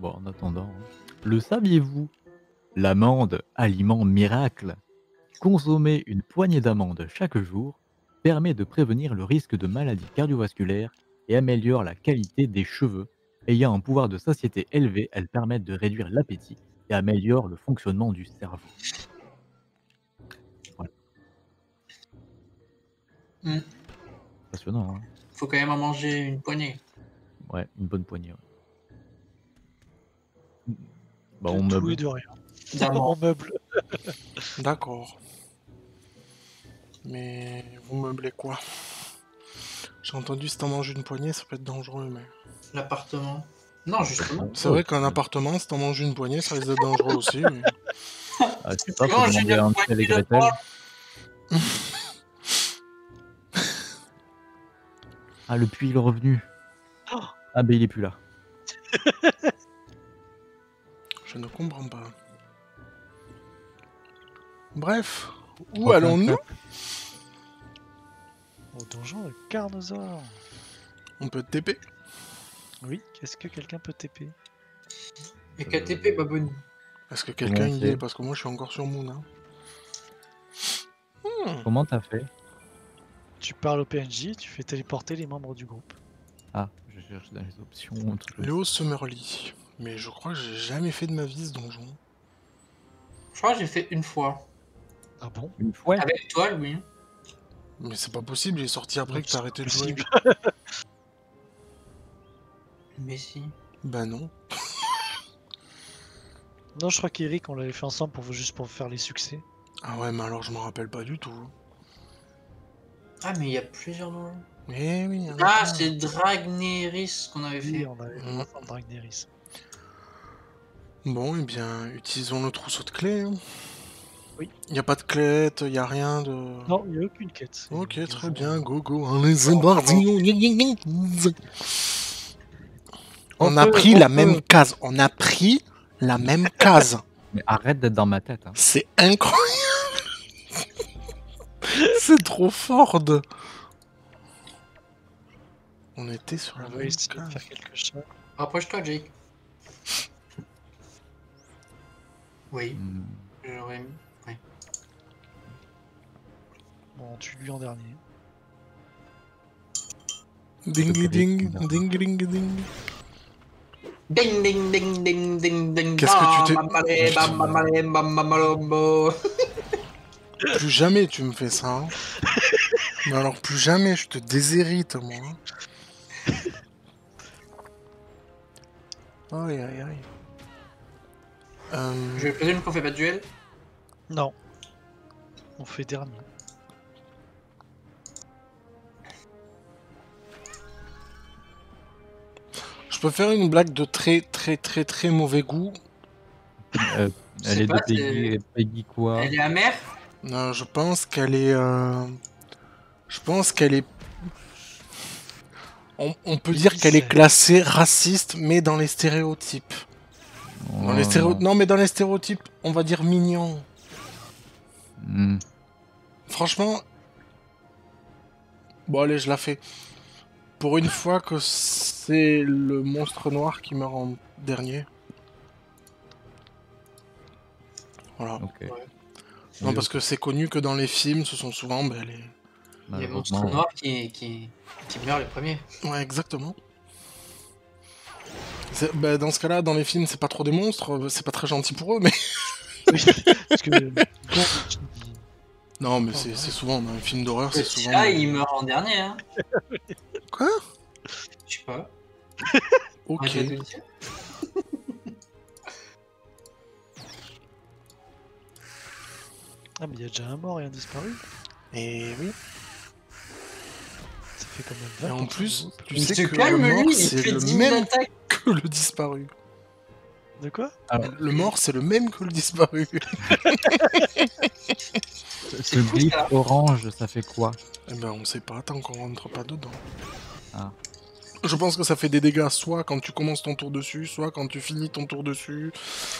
Bon, en attendant, hein. le saviez-vous? L'amande, aliment miracle. Consommer une poignée d'amandes chaque jour permet de prévenir le risque de maladies cardiovasculaires et améliore la qualité des cheveux. Ayant un pouvoir de satiété élevé, elles permettent de réduire l'appétit et améliorent le fonctionnement du cerveau. Voilà. Hmm. Passionnant, hein Faut quand même en manger une poignée. Ouais, une bonne poignée. ouais. Bah, on tout meuble. et de rien. D'amande. On meuble. D'accord. Mais vous meublez quoi? J'ai entendu si t'en manges une poignée, ça peut être dangereux, mais. L'appartement. Non, justement. C'est vrai qu'un appartement, si t'en manges une poignée, ça risque d'être dangereux aussi. mais- Ah, sais pas, demander Gretel. Ah, le puits, il est revenu. Oh. Ah, ben il est plus là. Je ne comprends pas. Bref, où allons-nous Au donjon de Carnosaure. On peut TP. Oui, est-ce que quelqu'un peut TP Et KTP, Babouni. Est-ce que quelqu'un y est Parce que moi je suis encore sur Moon. hein. Hmm. Comment t'as fait? Tu parles au PNJ tu fais téléporter les membres du groupe. Ah, je cherche dans les options. Léo Summerly. Mais je crois que j'ai jamais fait de ma vie ce donjon. Je crois que j'ai fait une fois. Ah bon? Une fois? Avec toi, Louis. Mais c'est pas possible, il est sorti après Non, que t'as arrêté de jouer. possible. Mais si. Bah non. Non, je crois qu'Eric, on l'avait fait ensemble pour juste pour faire les succès. Ah ouais, mais alors je m'en rappelle pas du tout. Ah, mais il y a plusieurs noms. Eh oui, il y en a Ah, c'est Dragneris qu'on avait Oui, fait. on avait fait Mm. ensemble Dragneris. Bon, eh bien, utilisons le trousseau de clés. hein. Oui. Il a pas de clette, il a rien de. Non, il n'y a aucune quête. Ok, très bien, go go, on les embardillons. On a peut- pris on la peut- même case, on a pris la même case. Mais arrête d'être dans ma tête. hein. C'est incroyable. C'est trop Ford. On était sur la On va même essayer de case. faire quelque chose. Rapproche-toi, Jake. Oui, Hmm. j'aurais mis. Ouais. Bon, tu lui en dernier. Ding ding ding ding ding. Ding ding ding ding ding ding. Qu'est-ce que tu t'es-. Plus jamais tu me fais ça. hein. Mais alors plus jamais, je te déshérite moi. hein. Aïe aïe aïe. Euh, Je présume qu'on fait pas de duel. Non. On fait dernier. Je peux faire une blague de très très très très mauvais goût. Euh, elle est pas, de Peggy, Peggy quoi Elle est amère. Non, je pense qu'elle est. euh, Je pense qu'elle est. On, on peut dire qu'elle est classée raciste, mais dans les stéréotypes. Dans les stéréo- Non, mais dans les stéréotypes, on va dire mignon. hmm. Franchement. Bon, allez, je la fais. Pour une fois que c'est le monstre noir qui meurt en dernier. Voilà. Non, parce que c'est connu que dans les films, ce sont souvent ben, les. Les monstres noirs qui, qui, qui meurent les premiers. Ouais, exactement. Bah, dans ce cas-là, dans les films, c'est pas trop des monstres, euh, c'est pas très gentil pour eux, mais. Oui, parce que. Non, mais Oh, c'est souvent, dans les films d'horreur, c'est souvent. Là, il meurt en dernier. Hein. Quoi? Je sais pas. Ok. Ah, mais il y a déjà un mort et un disparu. Et oui. Ça fait quand même 20 Et en plus, tu Il sais se que calme, le mort, lui, il c'est fait le 10 000 même attaques. Que le disparu. De quoi? Alors, Le mort, c'est le même que le disparu. ce glyphe orange, ça fait quoi? Eh ben, on sait pas tant qu'on rentre pas dedans. Ah. Je pense que ça fait des dégâts soit quand tu commences ton tour dessus, soit quand tu finis ton tour dessus,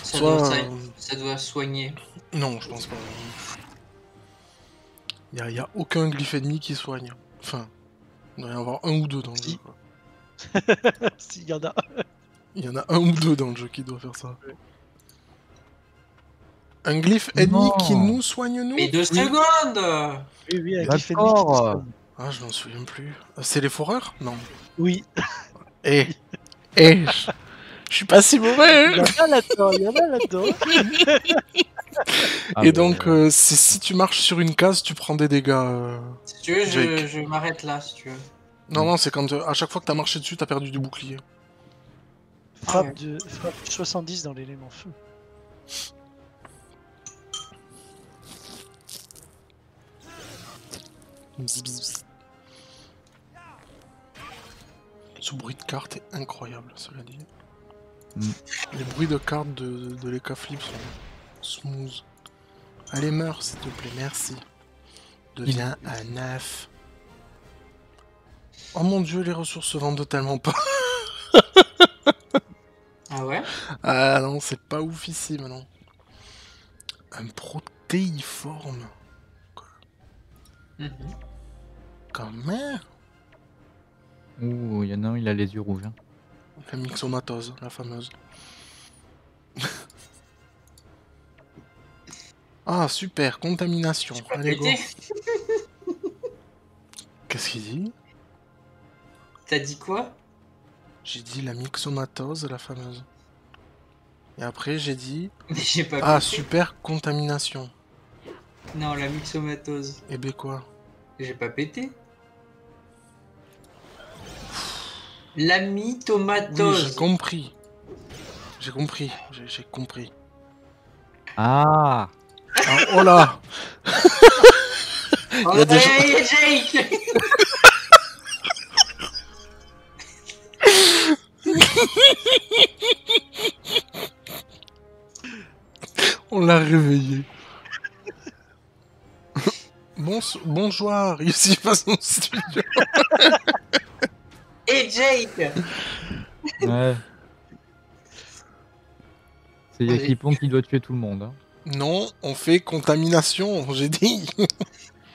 Ça, soit. doit, ça, euh, ça doit soigner. Non, je pense pas. Il y a, y a aucun glyphe ennemi qui soigne. Enfin, il doit y en avoir un ou deux dans le Si. jeu. S'il y en a. Il y en a un ou deux dans le jeu qui doit faire ça. Un glyphe ennemi Non. qui nous soigne nous Mais deux secondes Oui, oui, avec D'accord. les fénix. Ah, je m'en souviens plus. Euh, C'est les foreurs Non. Oui. Eh Eh je- suis pas si mauvais Il y hein. en a là-dedans, il y en a là-dedans. Ah, Et donc, euh, c'est si tu marches sur une case, tu prends des dégâts. euh. Si tu veux, je, je m'arrête là, si tu veux. Non, non, c'est quand euh, à chaque fois que t'as marché dessus, t'as perdu du bouclier. Frappe, de, frappe 70 dans l'élément feu. Ce bruit de carte est incroyable, cela dit. Mm. Les bruits de cartes de, de l'Eka Flip sont smooth. Allez, meurs, s'il te plaît, merci. Deviens un œuf. Oh mon dieu, les ressources se vendent tellement pas. Ah ouais? Ah non, c'est pas oufissime, non. Un protéiforme. Mhm. Quand même. Ouh, il y en a un, il a les yeux rouges. hein. La myxomatose, la fameuse. ah, super, contamination. Allez, go. Qu'est-ce qu'il dit? T'as dit quoi? J'ai dit la myxomatose, la fameuse. Et après, j'ai dit Mais j'ai pas Ah, super, contamination. Non, la myxomatose. Et ben quoi? J'ai pas pété. La Oui, mytomatose. j'ai compris. J'ai compris, j'ai compris. Ah Ah, oh là gens- Jake On l'a réveillé. Bon, bonjour, ici pas son studio. Et Jake Ouais. C'est. Yakipon qui doit tuer tout le monde. hein. Non, on fait contamination, j'ai dit.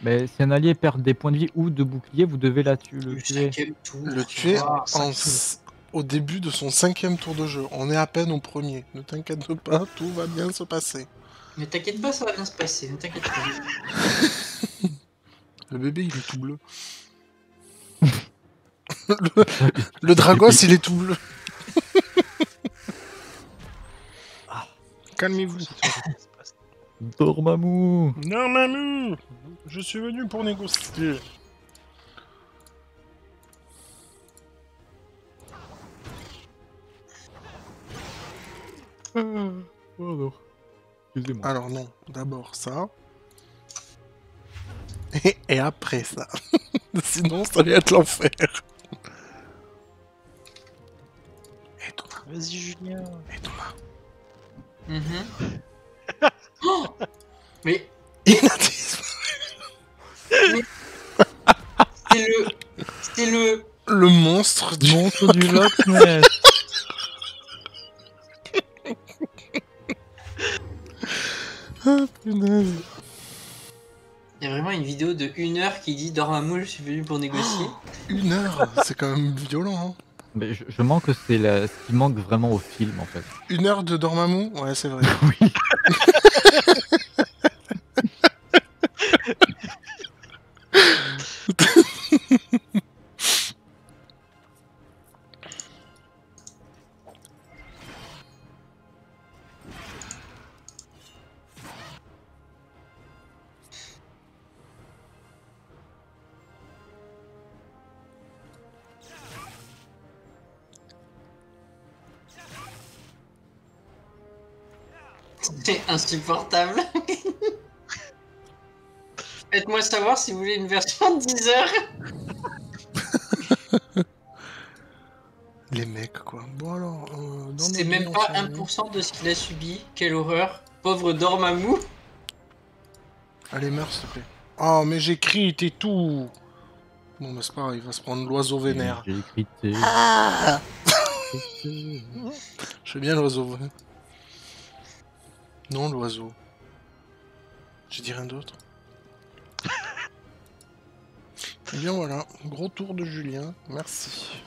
Mais si un allié perd des points de vie ou de bouclier, vous devez la tuer, le Le tuer. Le tu tuer en au début de son cinquième tour de jeu. On est à peine au premier. Ne t'inquiète pas, tout va bien se passer. Mais t'inquiète pas, ça va bien se passer. Ne t'inquiète pas. Le bébé, il est tout bleu. le, le Dragos, il est tout bleu. Calmez-vous. Dormammu Non, mamou Je suis venu pour négocier. Pardon. Excusez-moi. Alors non, d'abord ça. Et, et après ça. Sinon, ça allait être l'enfer. Et Thomas, Vas-y, Julien. et Thomas. Mhm. Oh Mais Inadisme. c'est le. C'est le. Le monstre du... Monstre du Loch Ness Ah, punaise. Il y a vraiment une vidéo de une heure qui dit Dormammu, je suis venu pour négocier. Une heure, c'est quand même violent. Hein. Mais je, je manque que c'est la- ce qui manque vraiment au film en fait. Une heure de Dormammu? Ouais, c'est vrai. Oui. C'est insupportable. Faites-moi savoir si vous voulez une version de 10 heures. Les mecs, quoi. Bon alors, euh, C'est même pas on s'en 1% de ce qu'il a subi. Quelle horreur. Pauvre Dormammu. Allez, meurs, s'il te plaît. Oh, mais j'écris, t'es tout. Bon, mais c'est pas grave, il va se prendre l'oiseau vénère. J'ai écrit. Ah Je fais bien l'oiseau. ouais. Non, l'oiseau. J'ai dit rien d'autre. Et eh bien voilà, gros tour de Julien, merci.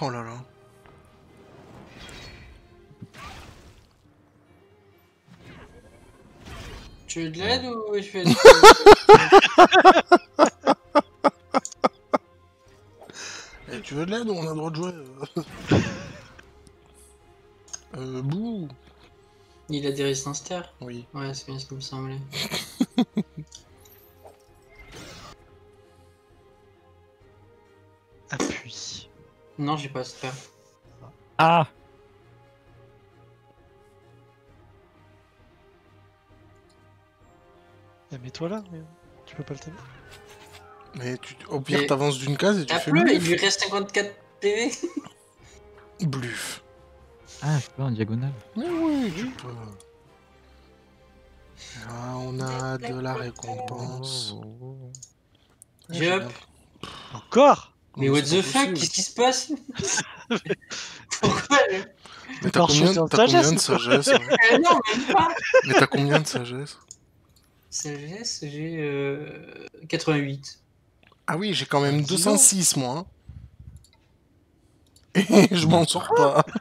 Oh là là. Tu veux de l'aide ou je fais tu veux de l'aide ou on a le droit de jouer euh Euh, bouh Il a des résistances terre Oui. Ouais, c'est bien ce qui me semblait. Appuie. Non, j'ai pas ce terre. Ah Eh, Mets-toi là, mais tu peux pas le taper. Mais tu, au pire, Mais- t'avances d'une case et tu Ah, fais plus, il bluff. lui reste 54 PV. Bluff. Ah, je peux en diagonale. Mais oui, tu peux. Ah, on a de la récompense. Bien- Encore? Mais what the fuck, qu'est-ce qui se passe? Pourquoi? Mais t'as combien, de sagesse ouais? Non, même pas Mais t'as combien de sagesse Sagesse, j'ai euh, 88. Ah oui, j'ai quand même Dis 206 moi. hein. Et je m'en sors pas.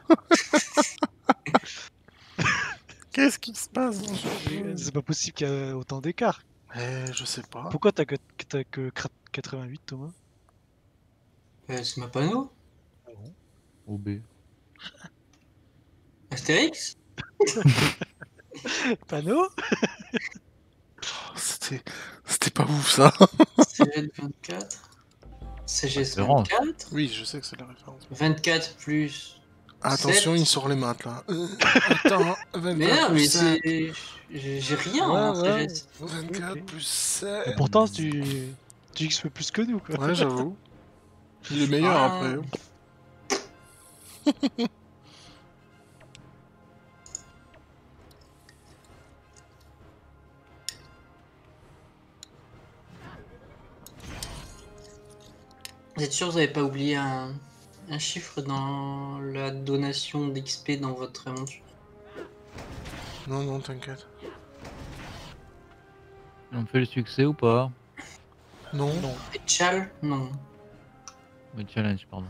Qu'est-ce qui se passe dans ce jeu? C'est pas possible qu'il y ait autant d'écart. Eh, je sais pas. Pourquoi t'as que, que t'as que cra- 88, Thomas? Euh, c'est ma panneau OB. Astérix? Panneau? C'était, c'était pas ouf ça. Sagesse 24. Sagesse Référence. 24. Oui, je sais que c'est la référence. 24 plus. Attention, Sept. il sort les maths là. Euh, attends, 24 Mais non, mais 7. c'est. J'ai rien Ouais, en ouais. sagesse. 24 Ok. plus 7. Et pourtant, tu, tu XP plus que nous, quoi. Ouais, j'avoue. Il est meilleur Ah. après. Vous êtes sûr que vous n'avez pas oublié un, un chiffre dans la donation d'XP dans votre aventure Non, non, t'inquiète. On fait le succès ou pas? Non. Non. Et Chal Non. Le challenge, pardon.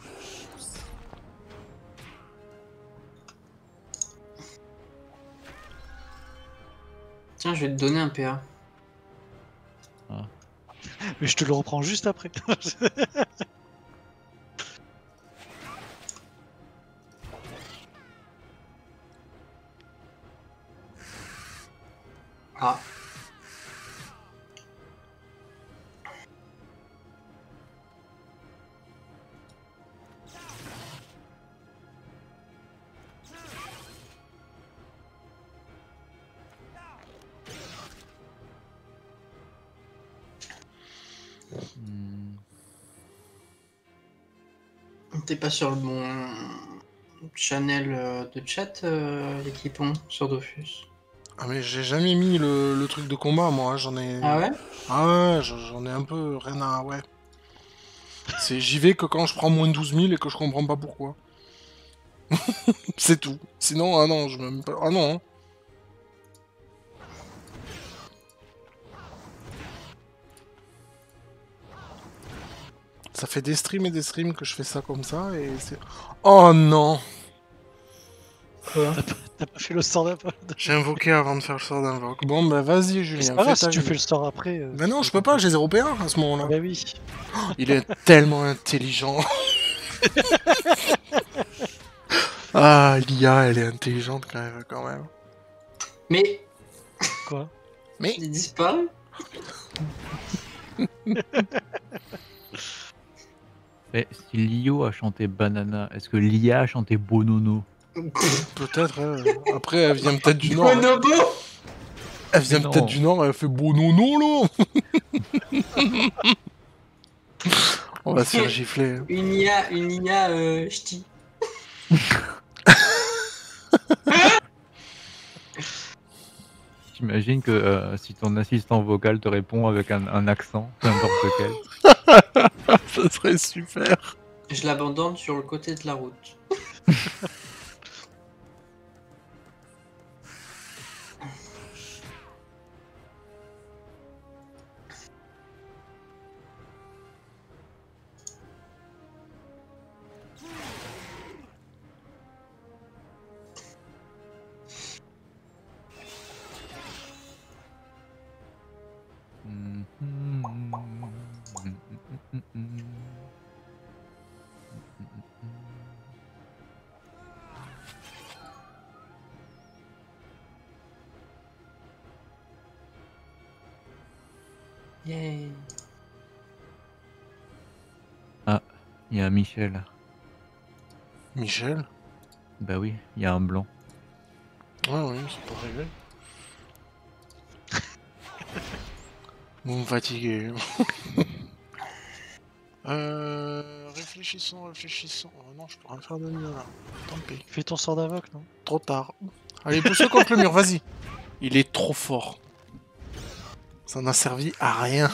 Tiens, je vais te donner un PA. Mais je te le reprends juste après. T'es pas sur le bon channel euh, de chat, euh, l'équipement sur Dofus. Ah, mais j'ai jamais mis le, le truc de combat, moi. J'en ai. Ah ouais? Ah ouais, j'en ai un peu rien à. Ouais. C'est j'y vais que quand je prends moins de 12 000 et que je comprends pas pourquoi. C'est tout. Sinon, ah non, je m'aime pas. Ah non. Ça fait des streams et des streams que je fais ça comme ça et c'est. Oh non Quoi T'as pas fait le sort d'après J'ai invoqué avant de faire le sort d'invoque. Bon, bah vas-y, C'est Julien. pas grave, si tu fais le sort après. euh, Mais non, c'est je peux pas, j'ai 0 PA à ce moment-là. Bah oui. Il est tellement intelligent. ah, l'IA, elle est intelligente quand même. Quand même. Mais Quoi? Mais il disparaît Eh, si Lio a chanté Banana, est-ce que Lia a chanté Bonono peut-être. hein. Après, elle vient peut-être du nord. hein. Bonobo Elle vient Mais non. peut-être du nord. Elle fait non là. On va se faire gifler. hein. Une IA, une IA euh, ch'ti. J'imagine que euh, si ton assistant vocal te répond avec un, un accent, peu importe lequel. Ça serait super. Je l'abandonne sur le côté de la route. Yay. Il y a Michel. Michel? Bah oui, il y a un blanc. Ouais, oui, c'est pas arrivé. Vous me fatiguez. euh, réfléchissons, réfléchissons. Oh non, je peux rien faire de mieux là. Tant pis. Fais ton sort d'invoque, non? Trop tard. Allez, pousse-le contre le mur, vas-y. Il est trop fort. Ça n'a servi à rien.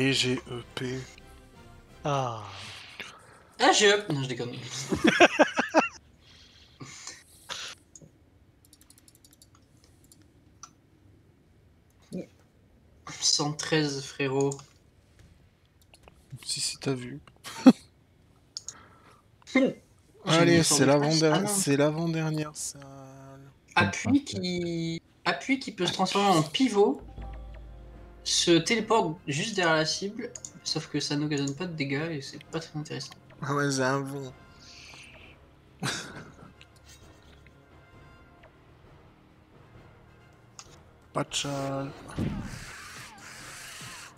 Et j'ai EP. Ah Ah, j'ai Non, je déconne. « 113 frérot. Si, si, t'as vu. Allez, c'est 113. L'avant-dernière. c'est l'avant-dernière salle. Appui qui... Appui qui peut se transformer en pivot se téléporte juste derrière la cible, sauf que ça n'occasionne pas de dégâts et c'est pas très intéressant. Ah ouais, c'est un vent. Pas de.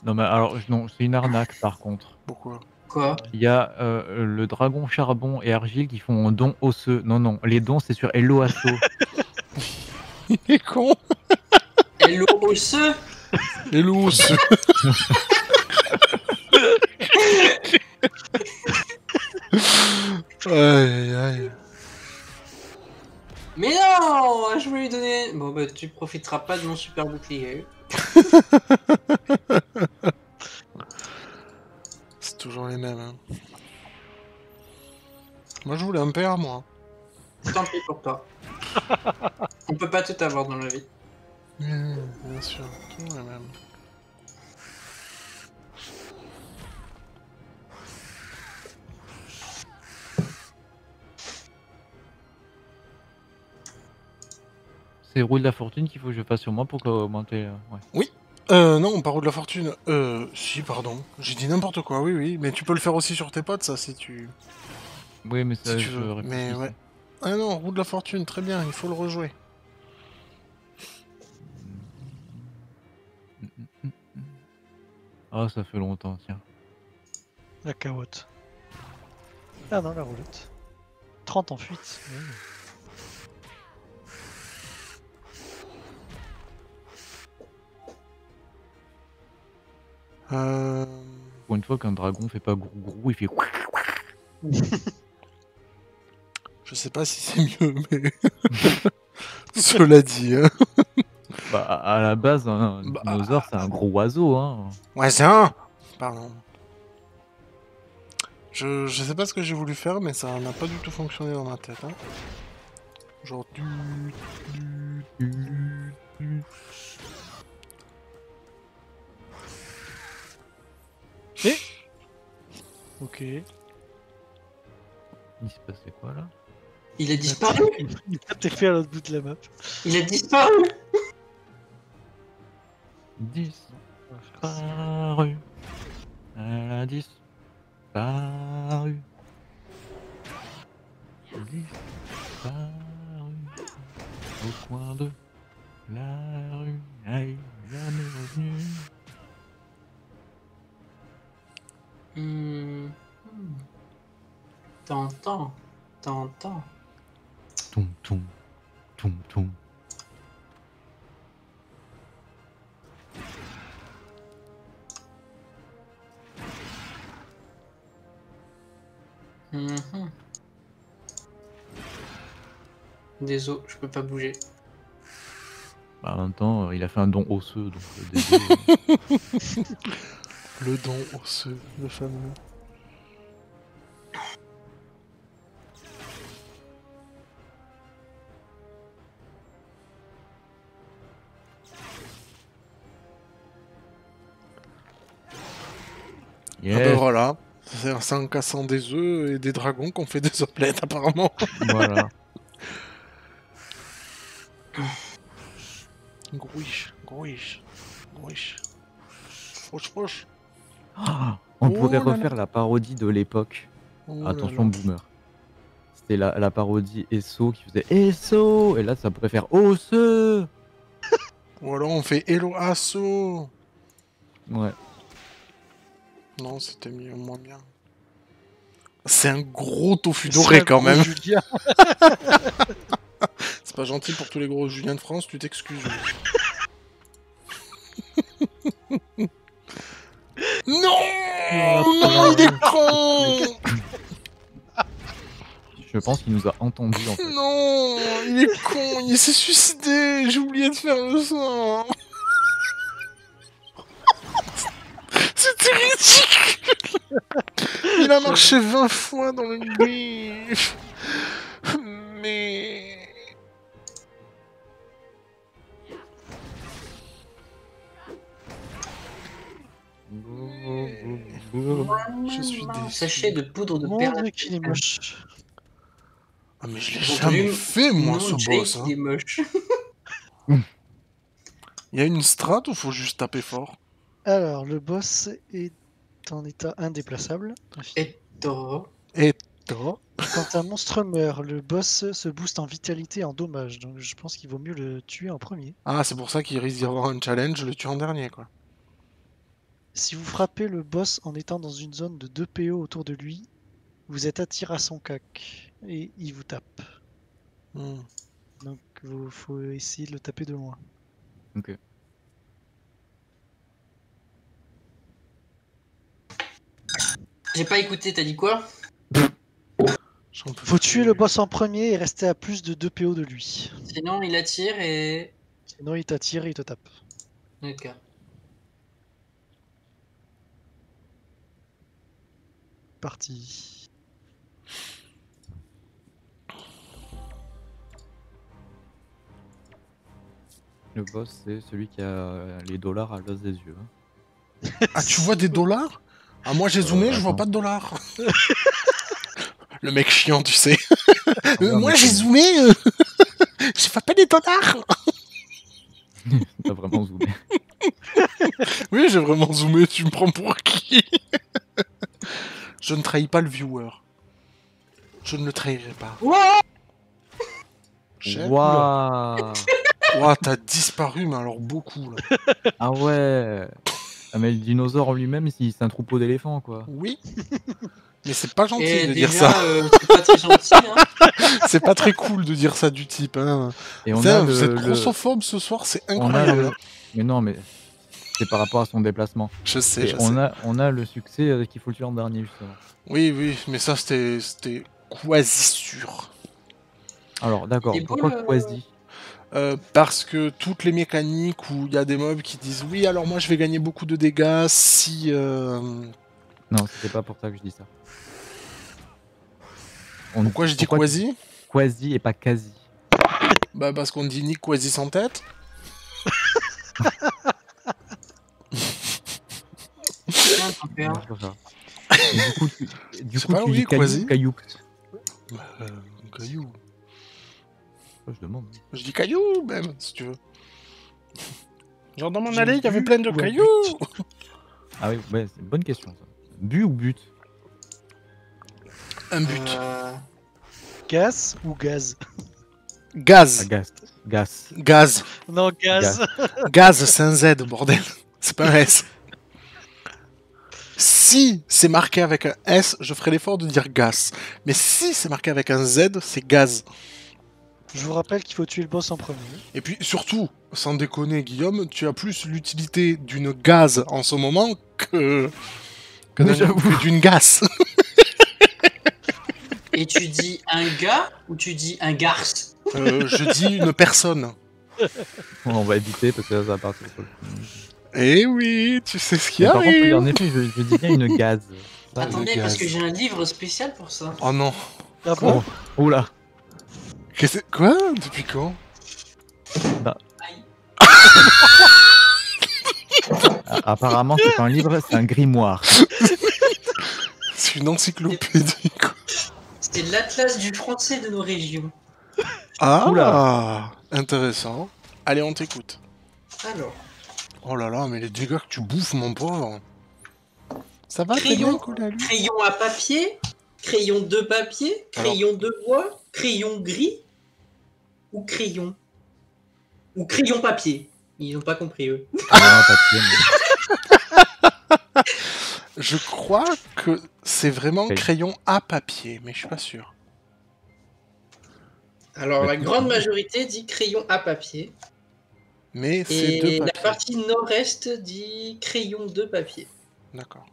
Non mais alors non, c'est une arnaque par contre. Pourquoi? Quoi? Il y a euh, le dragon charbon et argile qui font un don osseux. Non non, les dons c'est sur Hello Asso. Il est con Hello osseux? Ce- Aïe aïe Mais non Je voulais lui donner... Bon bah tu profiteras pas de mon super bouclier. C'est toujours les mêmes. Hein. Moi je voulais un père, moi. Tant pis pour toi. On peut pas tout avoir dans la vie. Mmh, bien sûr, toujours les mêmes. c'est roue de la fortune qu'il faut que je fasse sur moi pour augmenter. euh, ouais. Euh, non, par de la fortune. Euh, si, pardon. J'ai dit n'importe quoi, oui, oui. Mais tu peux le faire aussi sur tes potes, ça, si tu... Oui mais ça Si tu je veux, mais ouais. Ah non, roue de la fortune, très bien, il faut le rejouer. Ah ça fait longtemps tiens. La carotte. Ah non, la roulette. 30 en fuite. oui. Euh... Pour une fois qu'un dragon fait pas grou grou, il fait Je sais pas si c'est mieux, mais... Cela dit, hein. Bah, à la base, un Bah, dinosaure, c'est un gros oiseau, hein. Ouais, c'est un Pardon. Je, je sais pas ce que j'ai voulu faire, mais ça n'a pas du tout fonctionné dans ma tête. Hein. Genre du... du... du- du- Ok. Il se passait quoi là? Il a disparu? Il a à l'autre bout de la map. Il a disparu? Disparu. Elle a disparu. Disparu. Au coin de la rue. Elle est jamais revenue. Hmm. T'entends T'entends Toum toum. Toum toum. Mhm. Désolé, je peux pas bouger. Bah, en même temps, euh, il a fait un don osseux, donc euh, désolé. Le don osseux, le fameux. Ah ben voilà, c'est en cassant des œufs et des dragons qu'on fait des omelettes apparemment. voilà. Grouiche, grouiche, grouiche. Froche, froche. Ah, On Oh pourrait là là. refaire la parodie de l'époque. Oh Attention, là. boomer. C'était la, la parodie Esso qui faisait Esso Et là, ça pourrait faire Osseux Ou alors on fait Hello Asso. Ouais. Non, c'était mieux, moins bien. C'est un gros tofu doré un quand gros même. Julien. C'est pas gentil pour tous les gros Julien de France, tu t'excuses. non Non, il est con Je pense qu'il nous a entendus en fait. Non Il est con, il s'est suicidé J'ai oublié de faire le son Il a marché 20 fois dans le griffe Mais... Je suis déçu. Sachet de poudre de perles. qu'il est moche. Ah mais je l'ai jamais fait moi Non, ce boss hein. il est moche. Il y a une strat ou faut juste taper fort? Alors, le boss est en état indéplaçable. Et toi Toi Quand un monstre meurt, le boss se booste en vitalité et en dommage. Donc je pense qu'il vaut mieux le tuer en premier. Ah c'est pour ça qu'il risque d'y avoir un challenge, le tue en dernier quoi. Si vous frappez le boss en étant dans une zone de 2 PO autour de lui, vous êtes attiré à son cac et il vous tape. Hmm. Donc il faut essayer de le taper de loin. Ok. J'ai pas écouté, t'as dit quoi? Faut plus. tuer le boss en premier et rester à plus de 2 PO de lui. Sinon, il attire et. Sinon il t'attire et il te tape. D'accord. Parti. Le boss, c'est celui qui a les dollars à l'os des yeux. hein. Ah tu vois des dollars? Ah moi j'ai zoomé, je vois pas de dollars. le mec chiant tu sais. Ah, Euh, moi j'ai zoomé euh, Je vois pas des dollars T'as vraiment zoomé. Oui j'ai vraiment zoomé, tu me prends pour qui? Je ne trahis pas le viewer. Je ne le trahirai pas. Waouh Ouah, t'as disparu, mais alors beaucoup là. Ah ouais ah, Mais le dinosaure en lui-même, c'est un troupeau d'éléphants, quoi. Oui. Mais c'est pas gentil Et de déjà, dire ça. euh, c'est pas très gentil. Hein. C'est pas très cool de dire ça du type. Hein. Et on a vous le, êtes le- grossophobe ce soir, c'est incroyable. le- Mais non, mais c'est par rapport à son déplacement. Je sais, je on sais. a, on a le succès euh, qu'il faut le tuer en dernier, justement. Oui, oui, mais ça c'était c'était quasi sûr. Alors, d'accord, pourquoi pour le- Quasi? Euh, parce que toutes les mécaniques où il y a des mobs qui disent oui, alors moi je vais gagner beaucoup de dégâts si. euh, Non, c'était pas pour ça que je dis ça. On- Pourquoi je dis pourquoi quasi Quasi et pas quasi. Bah parce qu'on dit Nick quasi sans tête. Du coup, tu, du coup, pas tu oui, dis quasi. caillou. Bah, euh, caillou. Je demande. Je dis caillou même, si tu veux. Genre dans mon allée, il y avait plein de cailloux. Ah oui, ouais, c'est une bonne question. Ça. Bu ou but? Un but. Euh, Gaz ou gaz? Ah, Gaz. Gaz. Gaz. Gaz. Non, gaz. Gaz, c'est un Z, bordel. C'est pas un S. Si c'est marqué avec un S, je ferai l'effort de dire gaz. Mais si c'est marqué avec un Z, c'est gaz. Je vous rappelle qu'il faut tuer le boss en premier. Et puis surtout, sans déconner, Guillaume, tu as plus l'utilité d'une gaz en ce moment que, que d'une gasse. Et tu dis un gars ou tu dis un garce? Euh, je dis une personne. On va éviter parce que là, ça va partir sur le Eh oui, tu sais ce qui Mais Par contre, en effet, je, je dis bien une gaz. Attendez, parce gaz. que j'ai un livre spécial pour ça. Oh non. Ah bon? Oh, oula. Qu'est-ce que- Quoi? Depuis quand? Aïe. A- Apparemment, c'est pas un livre, c'est un grimoire. C'est une encyclopédie. quoi. C'est l'atlas du français de nos régions. Ah Oula. Intéressant. Allez, on t'écoute. Alors, Oh là là, mais les dégâts que tu bouffes, mon pauvre. Ça va, Crayon. bien, crayon à papier, crayon de papier, crayon de bois, crayon gris ou crayon? Ou crayon papier. Ils n'ont pas compris, eux. Ah, papier, mais- Je crois que c'est vraiment crayon à papier, mais je suis pas sûr. Alors, la grande majorité dit crayon à papier. Mais c'est Et de la partie nord-est dit crayon de papier. D'accord.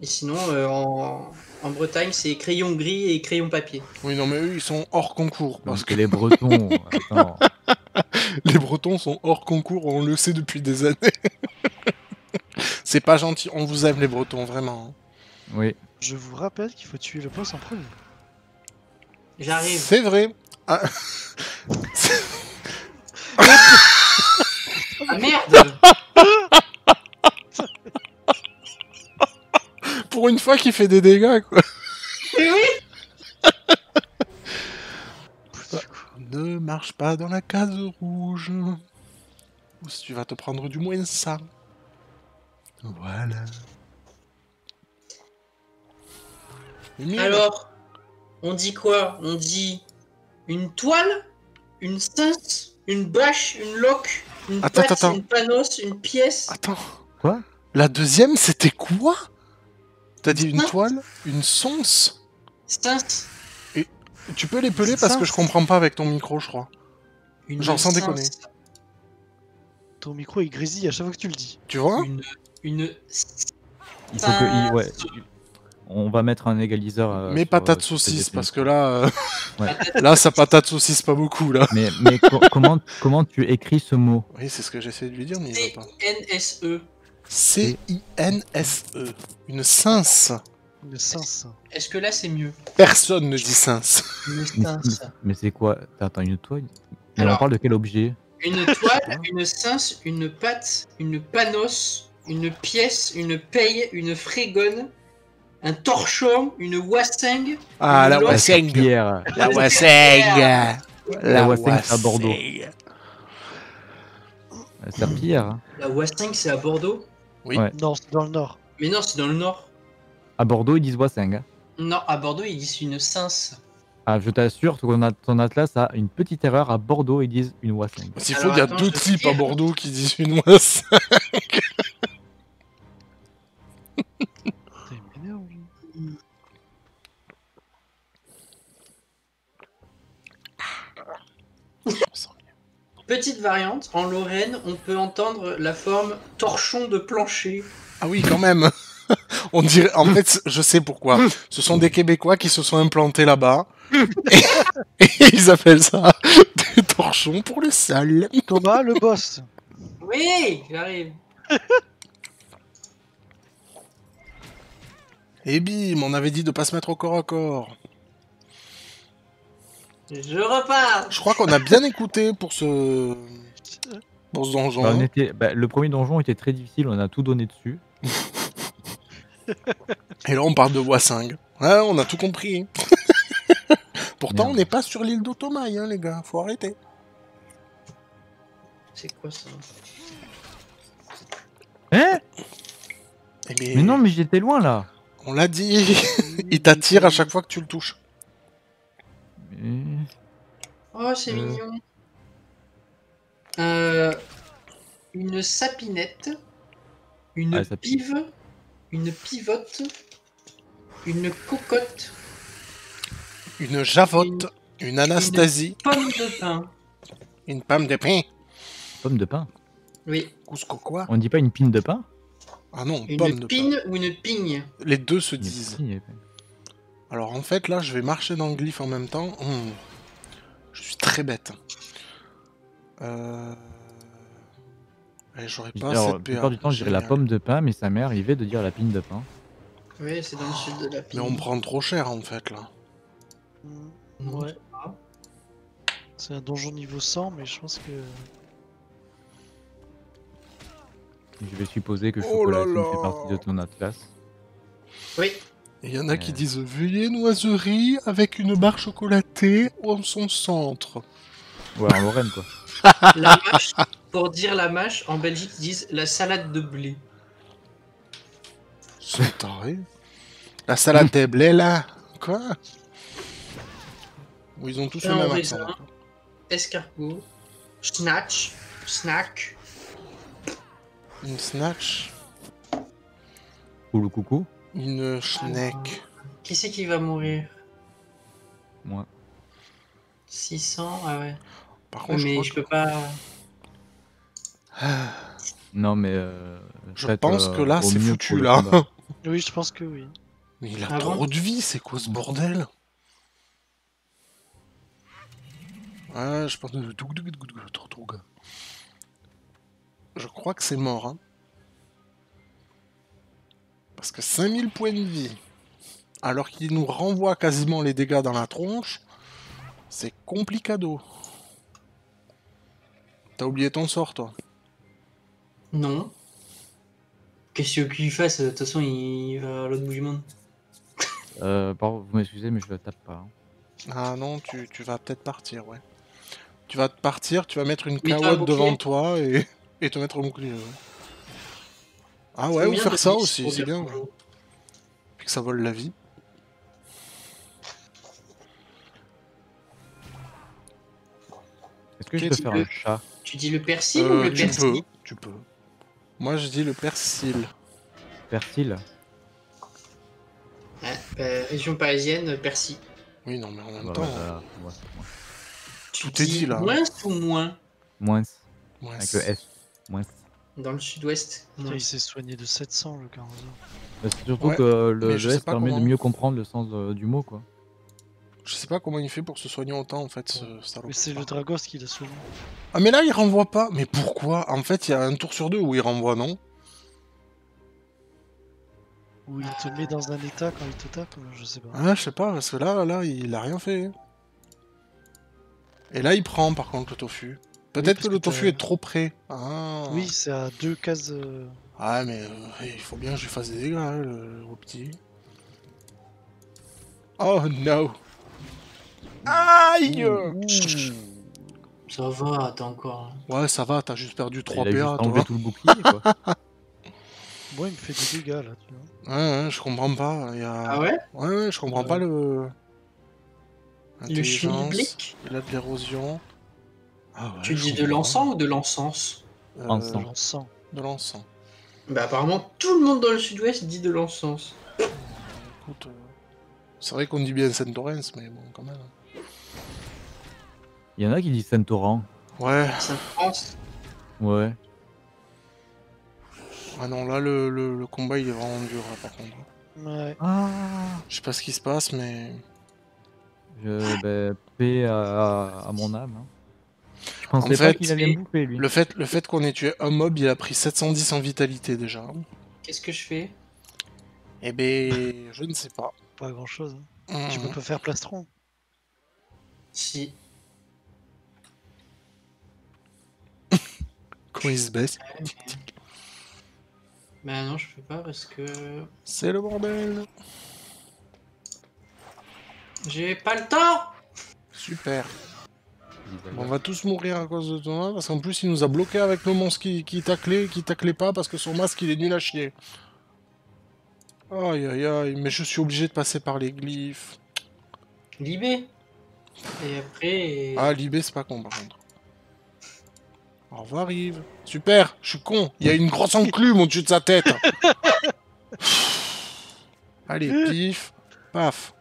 Et sinon, euh, en, en Bretagne, c'est crayon gris et crayon papier. Oui, non, mais eux, ils sont hors concours. Parce que que les Bretons. Attends. les Bretons sont hors concours, on le sait depuis des années. c'est pas gentil, on vous aime, les Bretons, vraiment. Oui. Je vous rappelle qu'il faut tuer le boss en premier. J'arrive. C'est vrai. Ah, Ah merde pour une fois qu'il fait des dégâts, quoi. Mais oui Ne marche pas dans la case rouge. Ou si tu vas te prendre du moins ça. Voilà. Alors, on dit quoi? On dit une toile, une cince, une bâche, une loque, une Attends, patte, attends. une panos, une pièce. Attends. Quoi? La deuxième, c'était quoi? T'as dit une toile Une sonce Cince. Tu peux l'épeler parce que je comprends pas avec ton micro, je crois. Une Genre sans cince, déconner. Ton micro il grésille à chaque fois que tu le dis. Tu vois? Une, une Il faut que. il- ouais, On va mettre un égaliseur. euh, Mais patate euh, saucisse, parce que là, euh, patate. là, ça patate saucisse pas beaucoup, là. Mais, mais co- comment, comment tu écris ce mot? Oui, c'est ce que j'essaie de lui dire, mais il va pas. C-I-N-S-E. C-I-N-S-E. E. Une cince. Une cince. Est-ce que là c'est mieux Personne ne dit cince. Une Mais, cince. mais c'est quoi Attends, une toile Mais Alors- on parle de quel objet Une toile, une cince, une patte, une panos, une pièce, une paye, une frégone, un torchon, une wassingue. Ah, la Une waseng. Pierre. La waseng. La waseng, c'est à Bordeaux. waseng. C'est Pierre. hein. La wassingue c'est à Bordeaux Oui. Ouais. Non, c'est dans le nord. Mais non, c'est dans le nord. À Bordeaux, ils disent Wassing. hein. Non, à Bordeaux ils disent une cince. Ah, je t'assure, ton, ton atlas a une petite erreur. À Bordeaux, ils disent une. S'il faut, Alors, il y a deux types à. Bordeaux qui disent une waseng. Petite variante, en Lorraine, on peut entendre la forme torchon de plancher. Ah oui, quand même. On dirait, en fait, je sais pourquoi. Ce sont des Québécois qui se sont implantés là-bas. Et, et ils appellent ça des torchons pour le sale. Thomas, le boss. Oui, j'arrive. Et bim, on avait dit de pas se mettre au corps à corps. Je repars. Je crois qu'on a bien écouté pour ce, pour ce donjon. Bah, on était, bah, le premier donjon était très difficile, on a tout donné dessus. Et là, on parle de Wassing. Ouais, on a tout compris. Pourtant, Merde. on n'est pas sur l'île d'Otomaï, hein, les gars. Faut arrêter. C'est quoi ça? Hein? Eh bien, Mais non, mais j'étais loin là. on l'a dit. Il t'attire à chaque fois que tu le touches. Oh, c'est Euh. mignon. Euh, une sapinette, une Ah, ça pive, une pivote, une cocotte, Une javotte, une Anastasie, pomme de pain. une pomme de pain. Pomme de pain. Oui, Cousco quoi On dit pas une pine de pain? Ah non, pomme une de pine ou une pigne? Les deux se Une disent. pine. Alors en fait, là, je vais marcher dans le glyphe en même temps. Hmm. Je suis très bête. Euh... J'aurais pas Alors, assez la de plupart PA. du temps, je dirais la pomme de pain, mais ça m'est arrivé de dire la pine de pain. Oui, c'est dans le sud de la Mais pile. on prend trop cher en fait là. Non, Ouais. C'est un donjon niveau 100, mais je pense que. Je vais supposer que Oh chocolatine fait partie de ton atlas. Oui, Il y en a qui Ouais. disent Veuillez noiserie avec une barre chocolatée en son centre. Ouais, en Lorraine, quoi. la mâche, pour dire la mâche, en Belgique, ils disent la salade de blé. C'est taré. La salade des blés là Quoi? Ou ils ont tous le même raisin. accent. Escargot, snatch, snack. Une snatch, Coucou, coucou. Une schneck. Qui c'est qui va mourir Moi. 600 Ah ouais. Par contre, je, Mais je que- peux pas. Non, mais. Euh, je pense euh, que là c'est foutu là. Oui, je pense que oui. Mais il a Ah trop bon de vie, c'est quoi ce bordel Ouais, je pense que... Je crois que c'est mort. Hein. Parce que 5000 points de vie, alors qu'il nous renvoie quasiment les dégâts dans la tronche, c'est complicado. T'as oublié ton sort, toi Non. Qu'est-ce que qu'il fasse De toute façon, il va à l'autre bout du monde? Euh, par- vous m'excusez, mais je le tape pas. hein. Ah non, tu, tu vas peut-être partir, ouais. Tu vas te partir, tu vas mettre une carotte devant toi et, et te mettre un bouclier. ouais. Ah ouais, ou faire ça aussi, c'est bien. Puis que ça vole la vie. Est-ce que je peux faire un chat? Tu dis le persil ou Euh, le tu persil peux, tu peux. Moi je dis le persil. Persil euh, Région parisienne, persil. Oui, non, mais en même Bah, temps, ouais. Tu Tout est dit, là. Moins ou moins Moins, avec le S. Moins. Dans le sud-ouest il s'est soigné de 700 le Caruso. Bah, C'est surtout Ouais, que le, pas permet comment. de mieux comprendre le sens euh, du mot, quoi. je sais pas comment il fait pour se soigner autant en fait, ce salaud. Mais c'est le Dragos qui l'a soigné. Ah, mais là il renvoie pas. Mais pourquoi? En fait, il y a un tour sur deux où il renvoie, non? Ou il te met dans un état quand il te tape, je sais pas. Ah, je sais pas, parce que là, là, il a rien fait. Et là, il prend par contre le tofu. Peut-être que le tofu est trop près. Ah. Oui, c'est à deux cases. euh, Ah, mais euh, il faut bien que je lui fasse des dégâts, hein, le, le petit. Oh no. Aïe Ça va, t'as encore. hein. Ouais, ça va, t'as juste perdu 3 il a PA, enlevé tout le bouclier, quoi. Moi, il me fait des dégâts là, tu vois. Ouais, ouais, je comprends pas. Il y a... Ah ouais? Ouais, ouais, je comprends pas le. Le biblique Il a de l'érosion. Ah ouais, Tu dis de l'encens ou de l'encens Euh, Encens. J'en sens. De l'encens. Bah apparemment tout le monde dans le sud-ouest dit de l'encens. Écoute, euh, c'est vrai qu'on dit bien Saint-Laurens, mais bon, quand même. Il y en a qui disent Saint-Oran. Ouais, Saint-France Ouais. ah non, là, le, le, le combat, il est vraiment dur, là, par contre. Ouais. Ah Je sais pas ce qui se passe, mais... Je, bah, paix à, à mon âme. hein. Je pensais En pas fait, qu'il allait me bouffer, lui. Le fait, le fait qu'on ait tué un mob, il a pris 710 en vitalité, déjà. Qu'est-ce que je fais Eh ben, je ne sais pas. Pas grand chose. Hum, Tu peux pas faire plastron. Si. Comment il se baisse Bah non, je peux pas parce que C'est le bordel j'ai pas le temps. Super. On va tous mourir à cause de toi, parce qu'en plus il nous a bloqué avec le monstre qui, qui taclait, qui taclait pas parce que son masque il est nul à chier. Aïe aïe aïe, mais je suis obligé de passer par les glyphes. Libé. Et après. Ah, Libé c'est pas con par contre. Au revoir Yves. Super, je suis con, il y a une grosse enclume au-dessus de sa tête. Allez, pif, paf.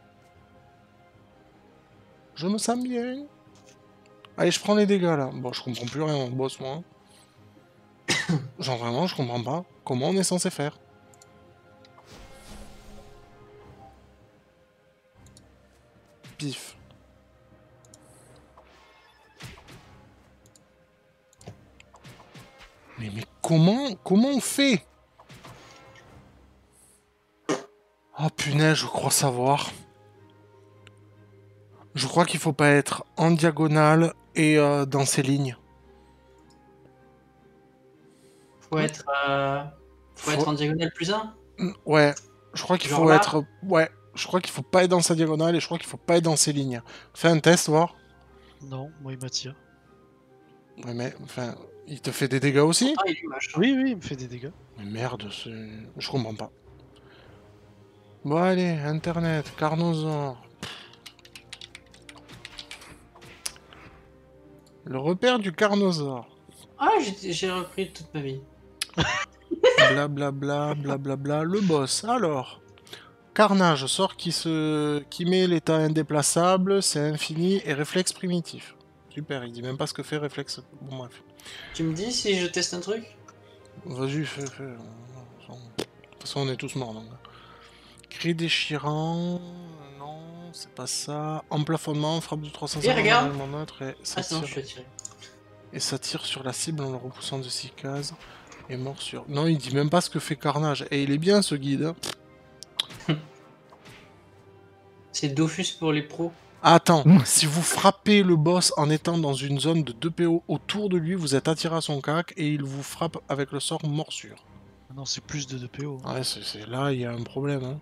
Je me sens bien. Allez, je prends les dégâts là. Bon, je comprends plus rien, boss moi. Genre vraiment, je comprends pas comment on est censé faire. Pif. Mais, mais comment, comment on fait? Oh punaise, je crois savoir. Je crois qu'il faut pas être en diagonale et euh, dans ces lignes. Faut être, euh, faut Faut- être en diagonale plus 1. Mm, Ouais, je crois qu'il faut là être. Ouais, je crois qu'il faut pas être dans sa diagonale et je crois qu'il faut pas être dans ces lignes. Fais un test, voir. Non, moi il m'attire. Ouais, mais enfin, il te fait des dégâts aussi Ah, il est moche. Oui, oui, il me fait des dégâts. Mais merde, c'est- je comprends pas. Bon allez, internet, Carnosaur. Le repère du Carnosaure. Ah, j'ai repris toute ma vie. Blablabla, blablabla. Le boss, alors. Carnage, sort qui se, qui met l'état indéplaçable, c'est infini et réflexe primitif. Super, il dit même pas ce que fait réflexe. Bon bref. Tu me dis si je teste un truc? Vas-y, fais, fais. De toute façon, on est tous morts donc. Cri déchirant. C'est pas ça. Emplafonnement, frappe de 350 Et regarde. normalement neutre et ça, Ah, non, je tire, attiré. et ça tire sur la cible en le repoussant de 6 cases. Et mort sur. Non, il dit même pas ce que fait Carnage. Et il est bien ce guide. hein. C'est Dofus pour les pros. Attends, si vous frappez le boss en étant dans une zone de 2 PO autour de lui, vous êtes attiré à son cac et il vous frappe avec le sort morsure. Ah non, c'est plus de 2 PO. Ouais, c'est c'est- là, il y a un problème. Hein.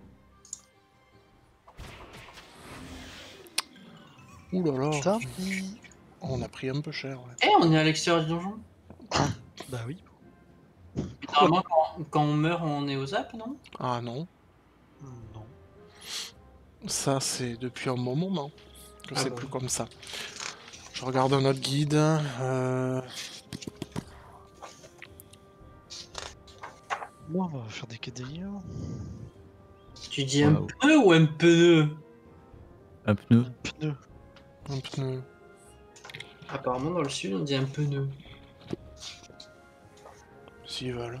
Ouh là là, on a pris un peu cher. ouais. Eh, on est à l'extérieur du donjon. Bah oui. Normalement, quand, quand on meurt, on est au zap, non? Ah non, Non. ça c'est depuis un bon moment que Ah c'est bah plus comme ça. Je regarde un autre guide. euh, Moi, on va faire des quêtes délire. Tu dis un peu ou un peu Un pneu. Un pneu. Un pneu. Apparemment, dans le sud, on dit un pneu. S'ils veulent.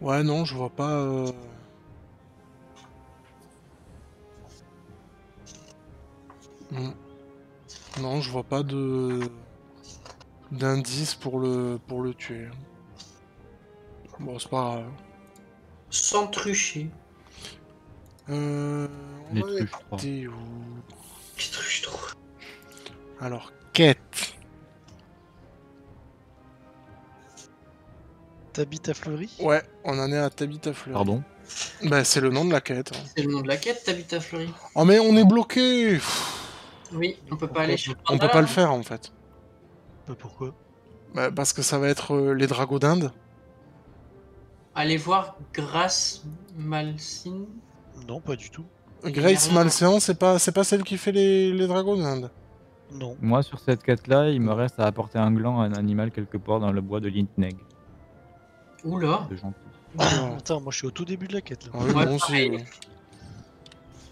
Ouais, non, je vois pas. euh. Non, je vois pas de d'indice pour le pour le tuer. Bon, c'est pas grave. Sans trucher. Euh, on Les en truches 3. était où Qu'est-ce que je trouve Alors, quête. T'habites à Fleury Ouais, on en est à Tabitha Fleury. Pardon Bah, c'est le nom de la quête. hein. C'est le nom de la quête, t'habites à Fleury Oh, mais on est bloqué Pff, Oui, on peut pas aller chez On peut pas le faire en fait. Bah pourquoi? Bah, parce que ça va être euh, les dragos d'Inde. Allez voir Grace Malsine. Non, pas du tout. Grace rien. Malséan, c'est pas, c'est pas celle qui fait les, les dragons d'Inde. Non. Moi, sur cette quête-là, il me reste à apporter un gland à un animal quelque part dans le bois de Lintneg. Oula De gentil. Ouais. Attends, moi je suis au tout début de la quête là. Ah oui, Ouais, pareil. ouais.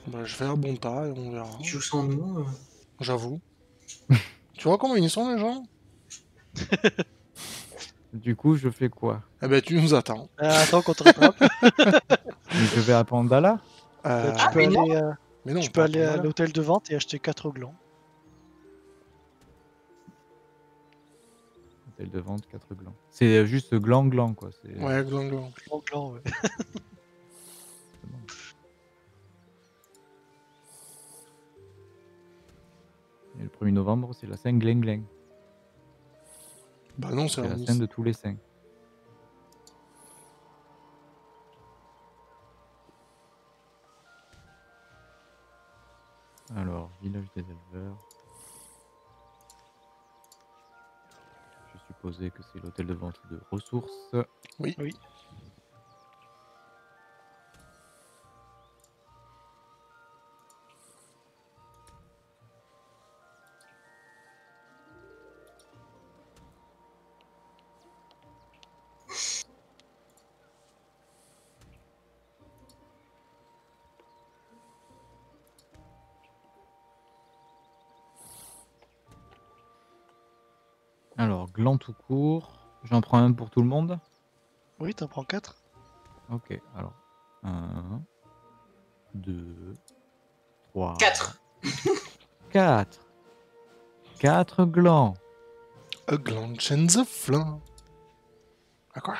Bah, je vais à bon tas et on verra. Tu joues sans nous. euh. J'avoue. tu vois comment ils sont les gens? Du coup, je fais quoi Eh ben, tu nous attends. Ah, attends qu'on te rattrape. Je vais à Pandala Euh, tu peux mais aller, non. euh, mais non, tu peux aller à l'hôtel de vente et acheter 4 glands. Hôtel de vente, 4 glands. C'est euh, juste gland-gland, quoi. C'est Ouais, gland, gland. Glands, glands, ouais. c'est bon. Et le 1er novembre, c'est la Saint Gling Bah non, c'est la Saint de tous les saints. Alors, village des éleveurs. Je supposais que c'est l'hôtel de vente de ressources. Oui. Oui. Alors, gland tout court. J'en prends un pour tout le monde. Oui, t'en prends 4 Ok, alors. 1, 2, 3, Quatre. 4. 4 glands. A gland change the flame. À quoi?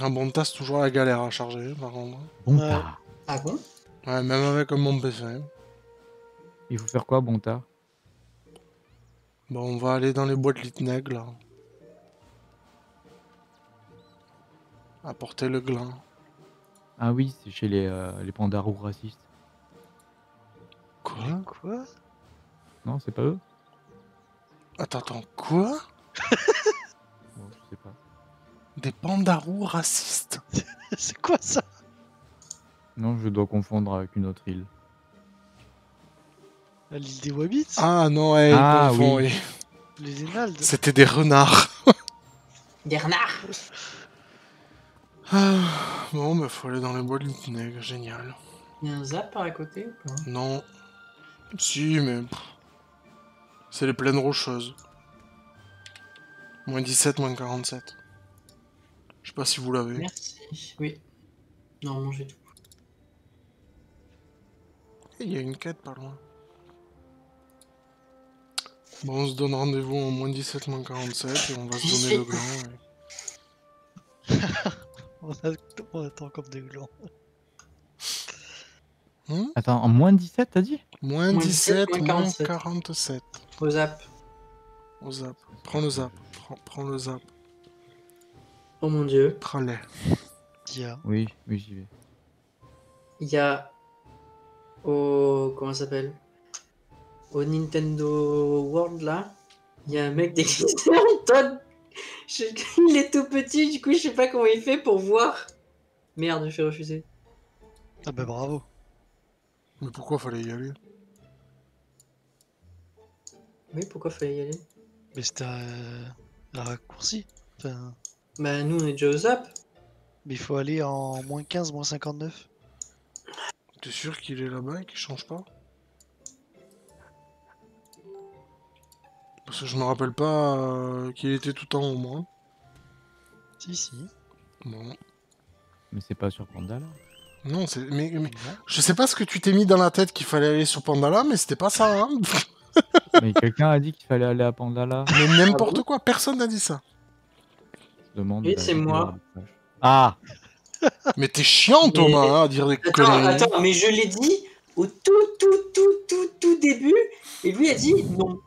Un bon tas, c'est toujours la galère à charger, par contre. Bon Ouais. tas. Ah bon Ouais, même avec un bon PC. Il faut faire quoi, bon tas Bon, on va aller dans les boîtes Litneg, là. Apporter le gland. Ah oui, c'est chez les, euh, les pandarous racistes. Quoi Quoi Non, c'est pas eux Attends, attends, quoi? Des pandarous racistes C'est quoi ça? Non, je dois confondre avec une autre île. À L'île des Wabbits? Ah non, ouais, Ah, ils confondent, oui. oui. Les Énaldes C'était des renards. Des renards Ah, bon, bah faut aller dans les bois de Litneg, génial. Il y a un zap par à côté ou pas? Non. Si, mais... C'est les plaines rocheuses. Moins 17, moins 47. Je sais pas si vous l'avez. Merci. Oui. Non, j'ai tout. Il y a une quête pas loin. Bon, on se donne rendez-vous en moins 17, moins 47 et on va se donner le gland. et- on, a- on attend comme des glands. Hmm Attends, en moins 17, t'as dit? Moins Moins 17, 17, moins moins 47. 47. Au zap. Au zap. Prends le zap. Prends, prends le zap. Oh mon dieu. Tralais. Il y a Oui, oui, j'y vais. Il y a au comment ça s'appelle? Au Nintendo World là, il y a un mec déguisé en Todd. Je- Il est tout petit, du coup je sais pas comment il fait pour voir. Merde, je fais refuser. Ah bah bravo. Mais pourquoi fallait y aller? Oui, pourquoi fallait y aller? Mais c'était un raccourci. Enfin, Bah nous on est déjà au zap. mais il faut aller en moins 15, moins 59. T'es sûr qu'il est là-bas et qu'il change pas? Parce que je me rappelle pas euh, qu'il était tout en haut, moi. Si, si. Bon. Mais c'est pas sur Pandala. Non, c'est. Mais, mais je sais pas ce que tu t'es mis dans la tête qu'il fallait aller sur Pandala, mais c'était pas ça, hein Mais quelqu'un a dit qu'il fallait aller à Pandala. Mais n'importe quoi, personne n'a dit ça. Demande. Oui, c'est moi. Ah Mais t'es chiant, Thomas, hein, à dire des Attends, conneries. attends, mais je l'ai dit au tout tout tout tout tout début et lui a dit non.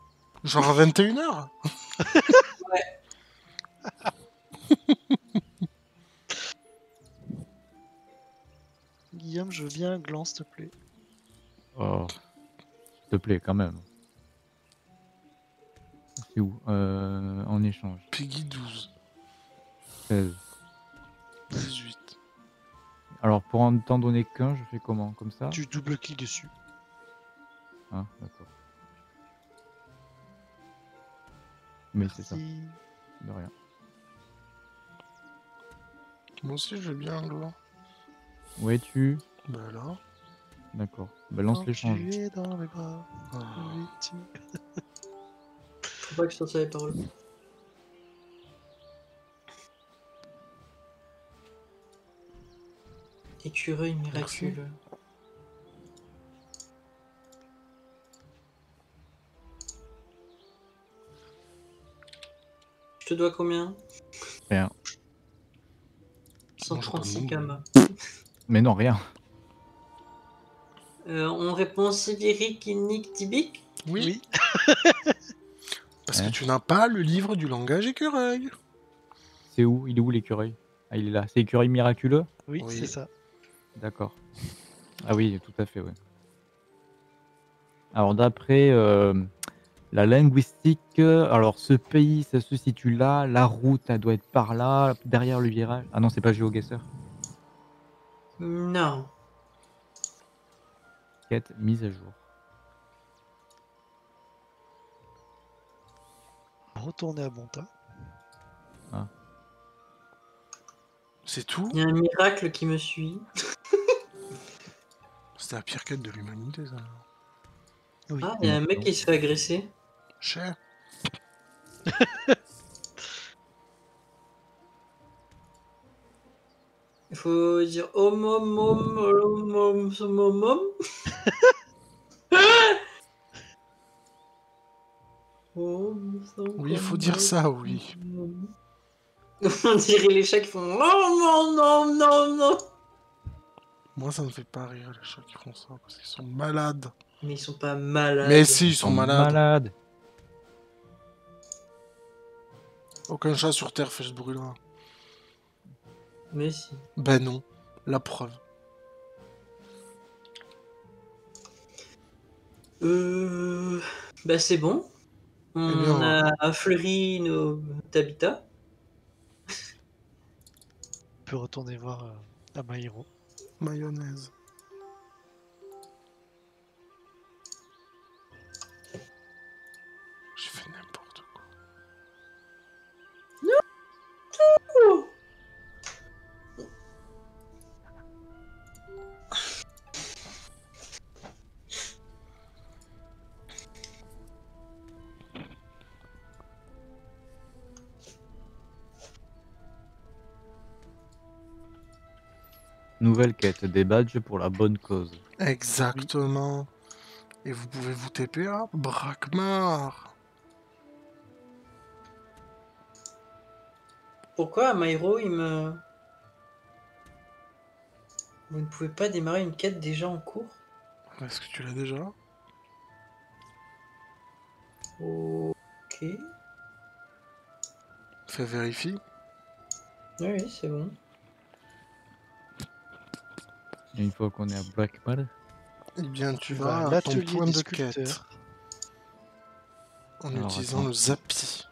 Genre à 21h Guillaume, je veux bien un gland, s'il te plaît. Oh. S'il te plaît, quand même. C'est où? Euh, En échange. Peggy 12, 16. 18. Alors, pour en t'en donner qu'un, je fais comment? Comme ça? Tu double-cliques dessus. Ah, d'accord. Mais c'est ça, de rien. Moi aussi, j'ai bien un gland. Où es-tu? Bah là. D'accord. Bah, lance l'échange. Tu es dans mes bras. Tu- Faut pas que je sorte les paroles. Écureuil miraculeux. Je te dois combien? Rien. 136 Moi, je te kamas. Mais non, rien. Euh, on répond Sibiric, Nick, Tibic Oui. Parce Hein? que tu n'as pas le livre du langage écureuil. C'est où? Il est où l'écureuil? Ah, il est là. C'est écureuil miraculeux? Oui, Oui. c'est ça. D'accord. Ah oui, tout à fait, ouais. Alors d'après euh, la linguistique, alors ce pays, ça se situe là, la route, elle doit être par là, derrière le virage. Ah non, c'est pas GeoGuessr. Non. Quête mise à jour. Retourner à Bonta. C'est tout Il y a un miracle qui me suit. C'était la pire quête de l'humanité, ça. Ah, il y a un mec qui se fait agresser. Cher. Il faut dire om om om om om om om. Oui, il faut dire ça, oui. On dirait les chats qui font non non non non non. Moi, ça me fait pas rire les chats qui font ça parce qu'ils sont malades. Mais ils sont pas malades. Mais si, ils sont malades. malades. Aucun chat sur Terre fait ce bruit-là. Mais si. Ben non. La preuve. Euh... Bah c'est bon. On Eh bien, a fleuri nos habitats peut retourner voir euh, à Mayonnaise. Nouvelle quête, des badges pour la bonne cause. Exactement. Et vous pouvez vous TP à Brakmar. Pourquoi Myro il me. Vous ne pouvez pas démarrer une quête déjà en cours? Est-ce que tu l'as déjà? Ok. Oui, Fais vérifier. oui, c'est bon. Une fois qu'on est à Blackmar, Eh bien, tu vas à ton l'atelier point des de quête. En Alors, utilisant attends. le Zapi.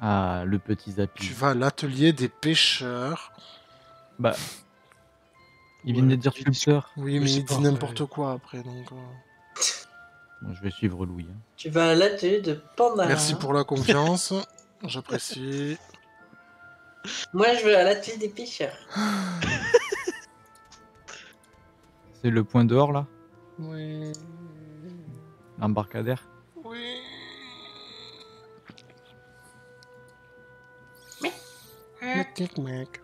ah, le petit Zapi. Tu vas à l'atelier des pêcheurs. Bah, il Ouais, vient de dire sculpteur. Oui, mais il dit n'importe ouais. quoi après, donc... euh, Bon, je vais suivre Louis. hein. Tu vas à l'atelier de Panda. Merci pour la confiance. J'apprécie. Moi, je veux à l'atelier des pêcheurs. C'est le point dehors là Oui. L'embarcadère Oui. Mec.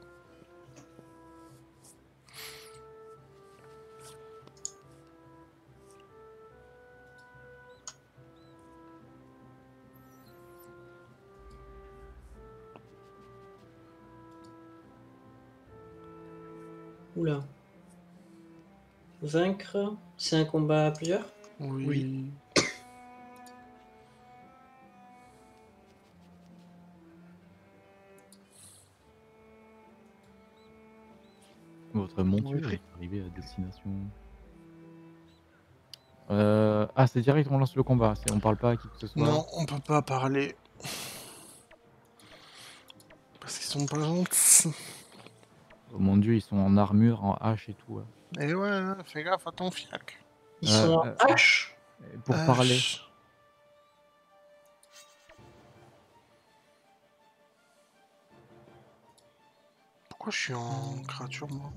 Oula. Vaincre, c'est un combat à plusieurs Oui. Oui. Votre monture Oui. est arrivée à destination. Euh... Ah, c'est direct, on lance le combat. On parle pas à qui que ce soit. Non, on peut pas parler. Parce qu'ils sont pas gentils. Oh mon dieu, ils sont en armure, en hache et tout. ouais. Et ouais, hein, fais gaffe à ton fiac. Ils Euh, sont en euh, H Pour parler. Pourquoi je suis en créature, moi?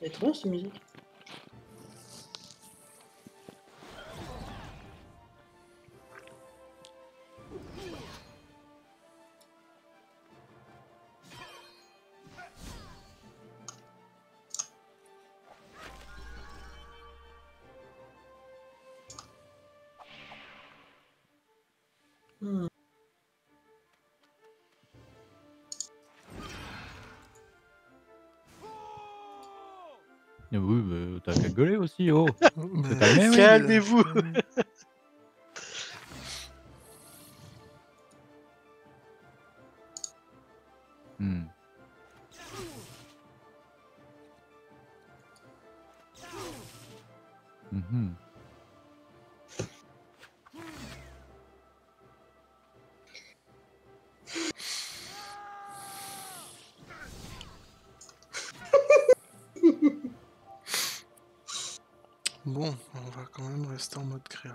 C'est trop bien cette musique. aussi, oh. Calmez-vous. Rester en mode créa.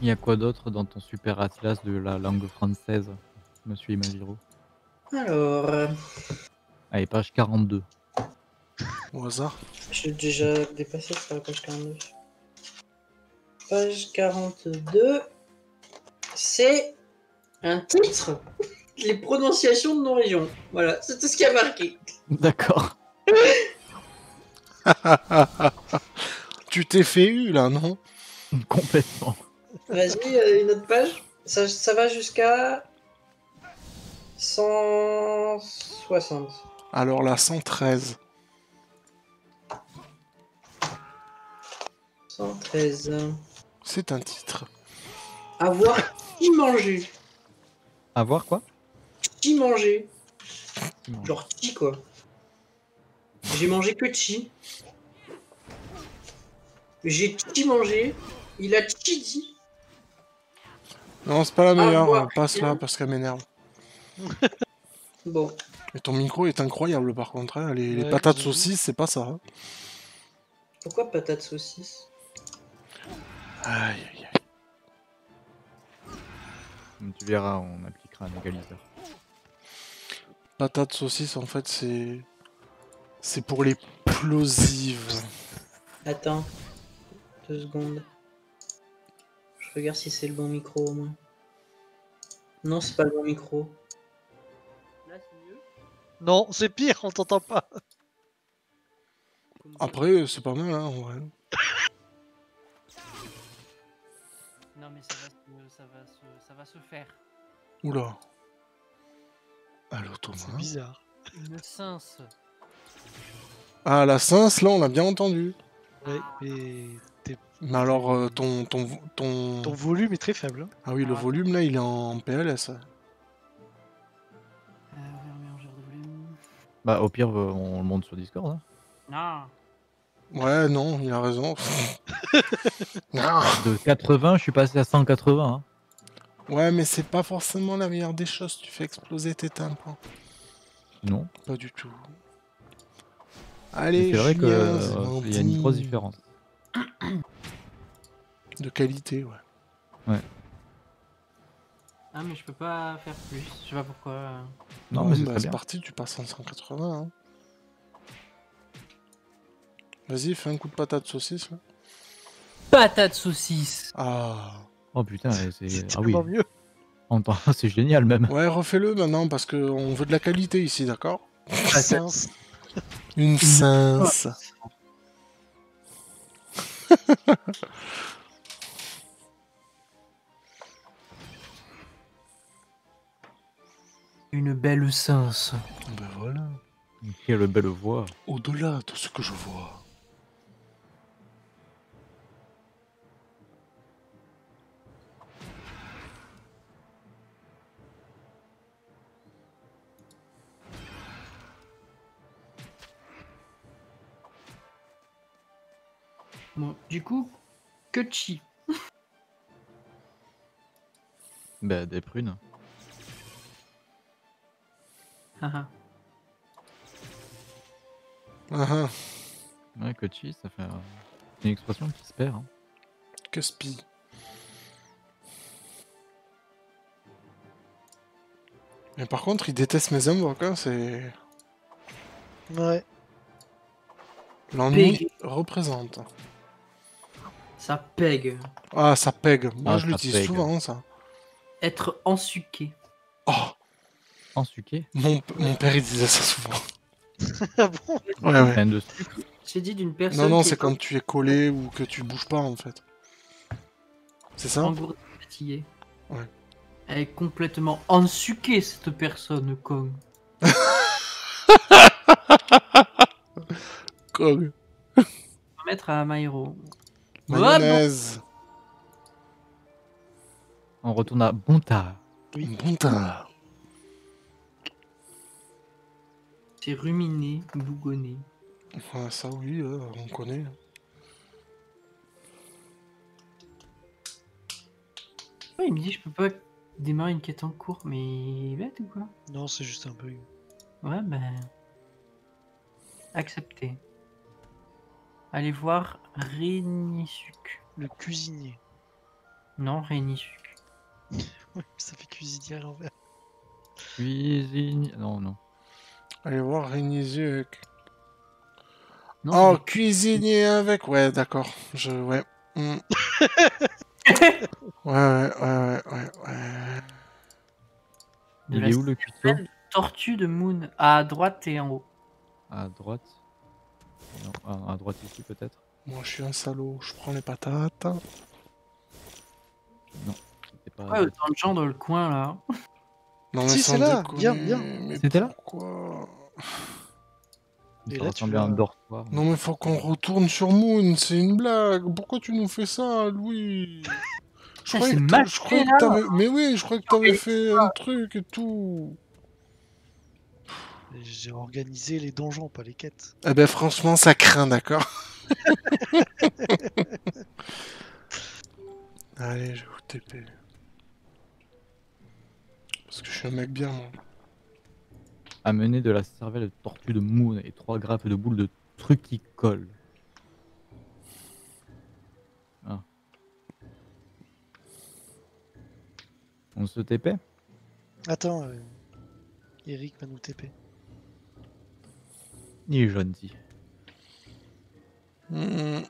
Il y a quoi d'autre dans ton super atlas de la langue française, monsieur Imagiro? Alors, euh, Allez, page 42. Au hasard. j'ai déjà dépassé sur la page 42. Page 42. C'est un titre. Les prononciations de nos régions. Voilà, c'est tout ce qui a marqué. D'accord. tu t'es fait eu là, non? Complètement. Vas-y, euh, une autre page. Ça, ça va jusqu'à 160. Alors la 113. 113. C'est un titre. Avoir qui manger. À voir quoi? Qui manger. Non. Genre chi quoi. J'ai mangé que chi. J'ai chi mangé. Il a chi dit. Non, c'est pas la meilleure. voir, euh, Passe là parce qu'elle m'énerve. Bon. Et ton micro est incroyable par contre. hein. Les, les Ouais, patates saucisses, c'est pas ça. hein. Pourquoi patate saucisse Aïe aïe aïe. Tu verras, on appliquera un égaliseur. Patates saucisses, en fait, c'est. C'est pour les plosives. Attends. Deux secondes. Je regarde si c'est le bon micro au moins. Non, c'est pas le bon micro. Là, c'est mieux. Non, c'est pire, on t'entend pas. Après, c'est pas mal, hein, en vrai. Non, mais ça va, se, ça, va se, ça va se faire. Oula. Allô, C'est Thomas. bizarre. Une cince. Ah, la cince, là, on l'a bien entendu. Ouais, mais Mais alors, euh, ton, ton, ton... ton volume est très faible. hein. Ah oui, le Ah, volume, là, il est en PLS. Euh, mélangeur de volume. Bah, au pire, euh, on le monte sur Discord. hein. Non. Ouais, non, il a raison. Non. De 80, je suis passé à 180. hein. Ouais, mais c'est pas forcément la meilleure des choses. Tu fais exploser tes tympans. Non. Pas du tout. Allez, C'est vrai qu'il Julien, y a une grosse différence. De qualité, ouais. Ah, mais je peux pas faire plus. Je sais pas pourquoi. Non, mais c'est bah, bien. parti, tu passes en 180. hein. Vas-y, fais un coup de patate saucisse. là. Patate saucisse. Ah. Oh putain, C'est c'est. Ah oui, mieux. c'est génial même. Ouais, refais-le maintenant parce qu'on veut de la qualité ici, d'accord? Une cince. Une belle cince. Ben voilà. Quelle belle voix. Au-delà de ce que je vois. Bon, du coup, que chi. Bah, des prunes. Haha. Ah ah, Ouais, Kochi, ça fait euh, une expression qui se perd. hein. que spi. Mais par contre, il déteste mes invoques, hein, c'est... Ouais. L'ennui représente. Ça pègue. Ah, ça pègue. Moi, Ah, je ça l'utilise pègue. souvent, ça. Être ensuqué. Oh, En suqué. mon, mon père, il disait ça souvent. ah bon? Ouais, ouais. Plein de sucre. J'ai dit d'une personne. Non, non, qui c'est est quand tu es collé ou que tu bouges pas, en fait. C'est ça? Engourdie, fatiguée. Ouais. Elle est complètement ensuquée, cette personne, con. Cog. On va mettre à Maïro. Mayonnaise. On retourne à Bonta. Bon tas. C'est ruminé, bougonné. Ouais, ça, oui, euh, on connaît. Ouais, il me dit je peux pas démarrer une quête en cours, mais bête ou quoi? Non, c'est juste un bug. Ouais, ben. Accepté. Allez voir Rénisuk. Le cuisinier. Non, Rénisuc. Ouais, ça fait cuisinier à l'envers. Cuisine. Non, non. Allez voir Rénisuc. Non, Oh, cuisinier avec. Ouais, d'accord. Je. Ouais. Hmm. Ouais, ouais, ouais, ouais, ouais, Il est où le cuistot tortue de Moon? À droite et en haut. À droite. Non, à, droite ici peut-être? Moi, je suis un salaud. Je prends les patates. C'était pas. Ouais, autant de gens dans le coin là. Non, mais Si, c'est là. viens. Mais C'était là? Et tu à un dortoir. Non, mais faut qu'on retourne sur Moon. C'est une blague. Pourquoi tu nous fais ça, Louis? Je croyais c'est que je t'avais... Mais oui, je croyais que t'avais fait un truc et tout. J'ai organisé les donjons, pas les quêtes. Eh ben franchement, ça craint, d'accord Allez, je vais vous TP. Parce que je suis un mec bien, moi. Amener de la cervelle de tortue de moon et trois grappes de boules de trucs qui collent. Ah. On se TP Attends, euh, Eric va nous TP. Est gentil. Hmm.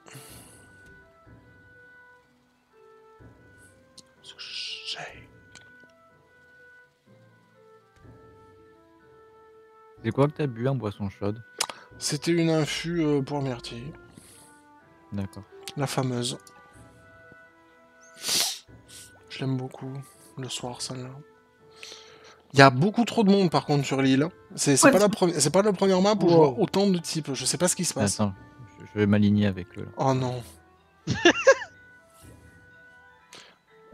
C'est quoi que t'as bu en boisson chaude? C'était une infu euh, pour Myrtille, D'accord. la fameuse. Je l'aime beaucoup, le soir, celle-là. Il y a beaucoup trop de monde par contre sur l'île. C'est Ouais, pas, la c'est- première- c'est pas la première map où je vois autant de types. Je sais pas ce qui se passe. Attends, je, vais m'aligner avec eux là. Oh non.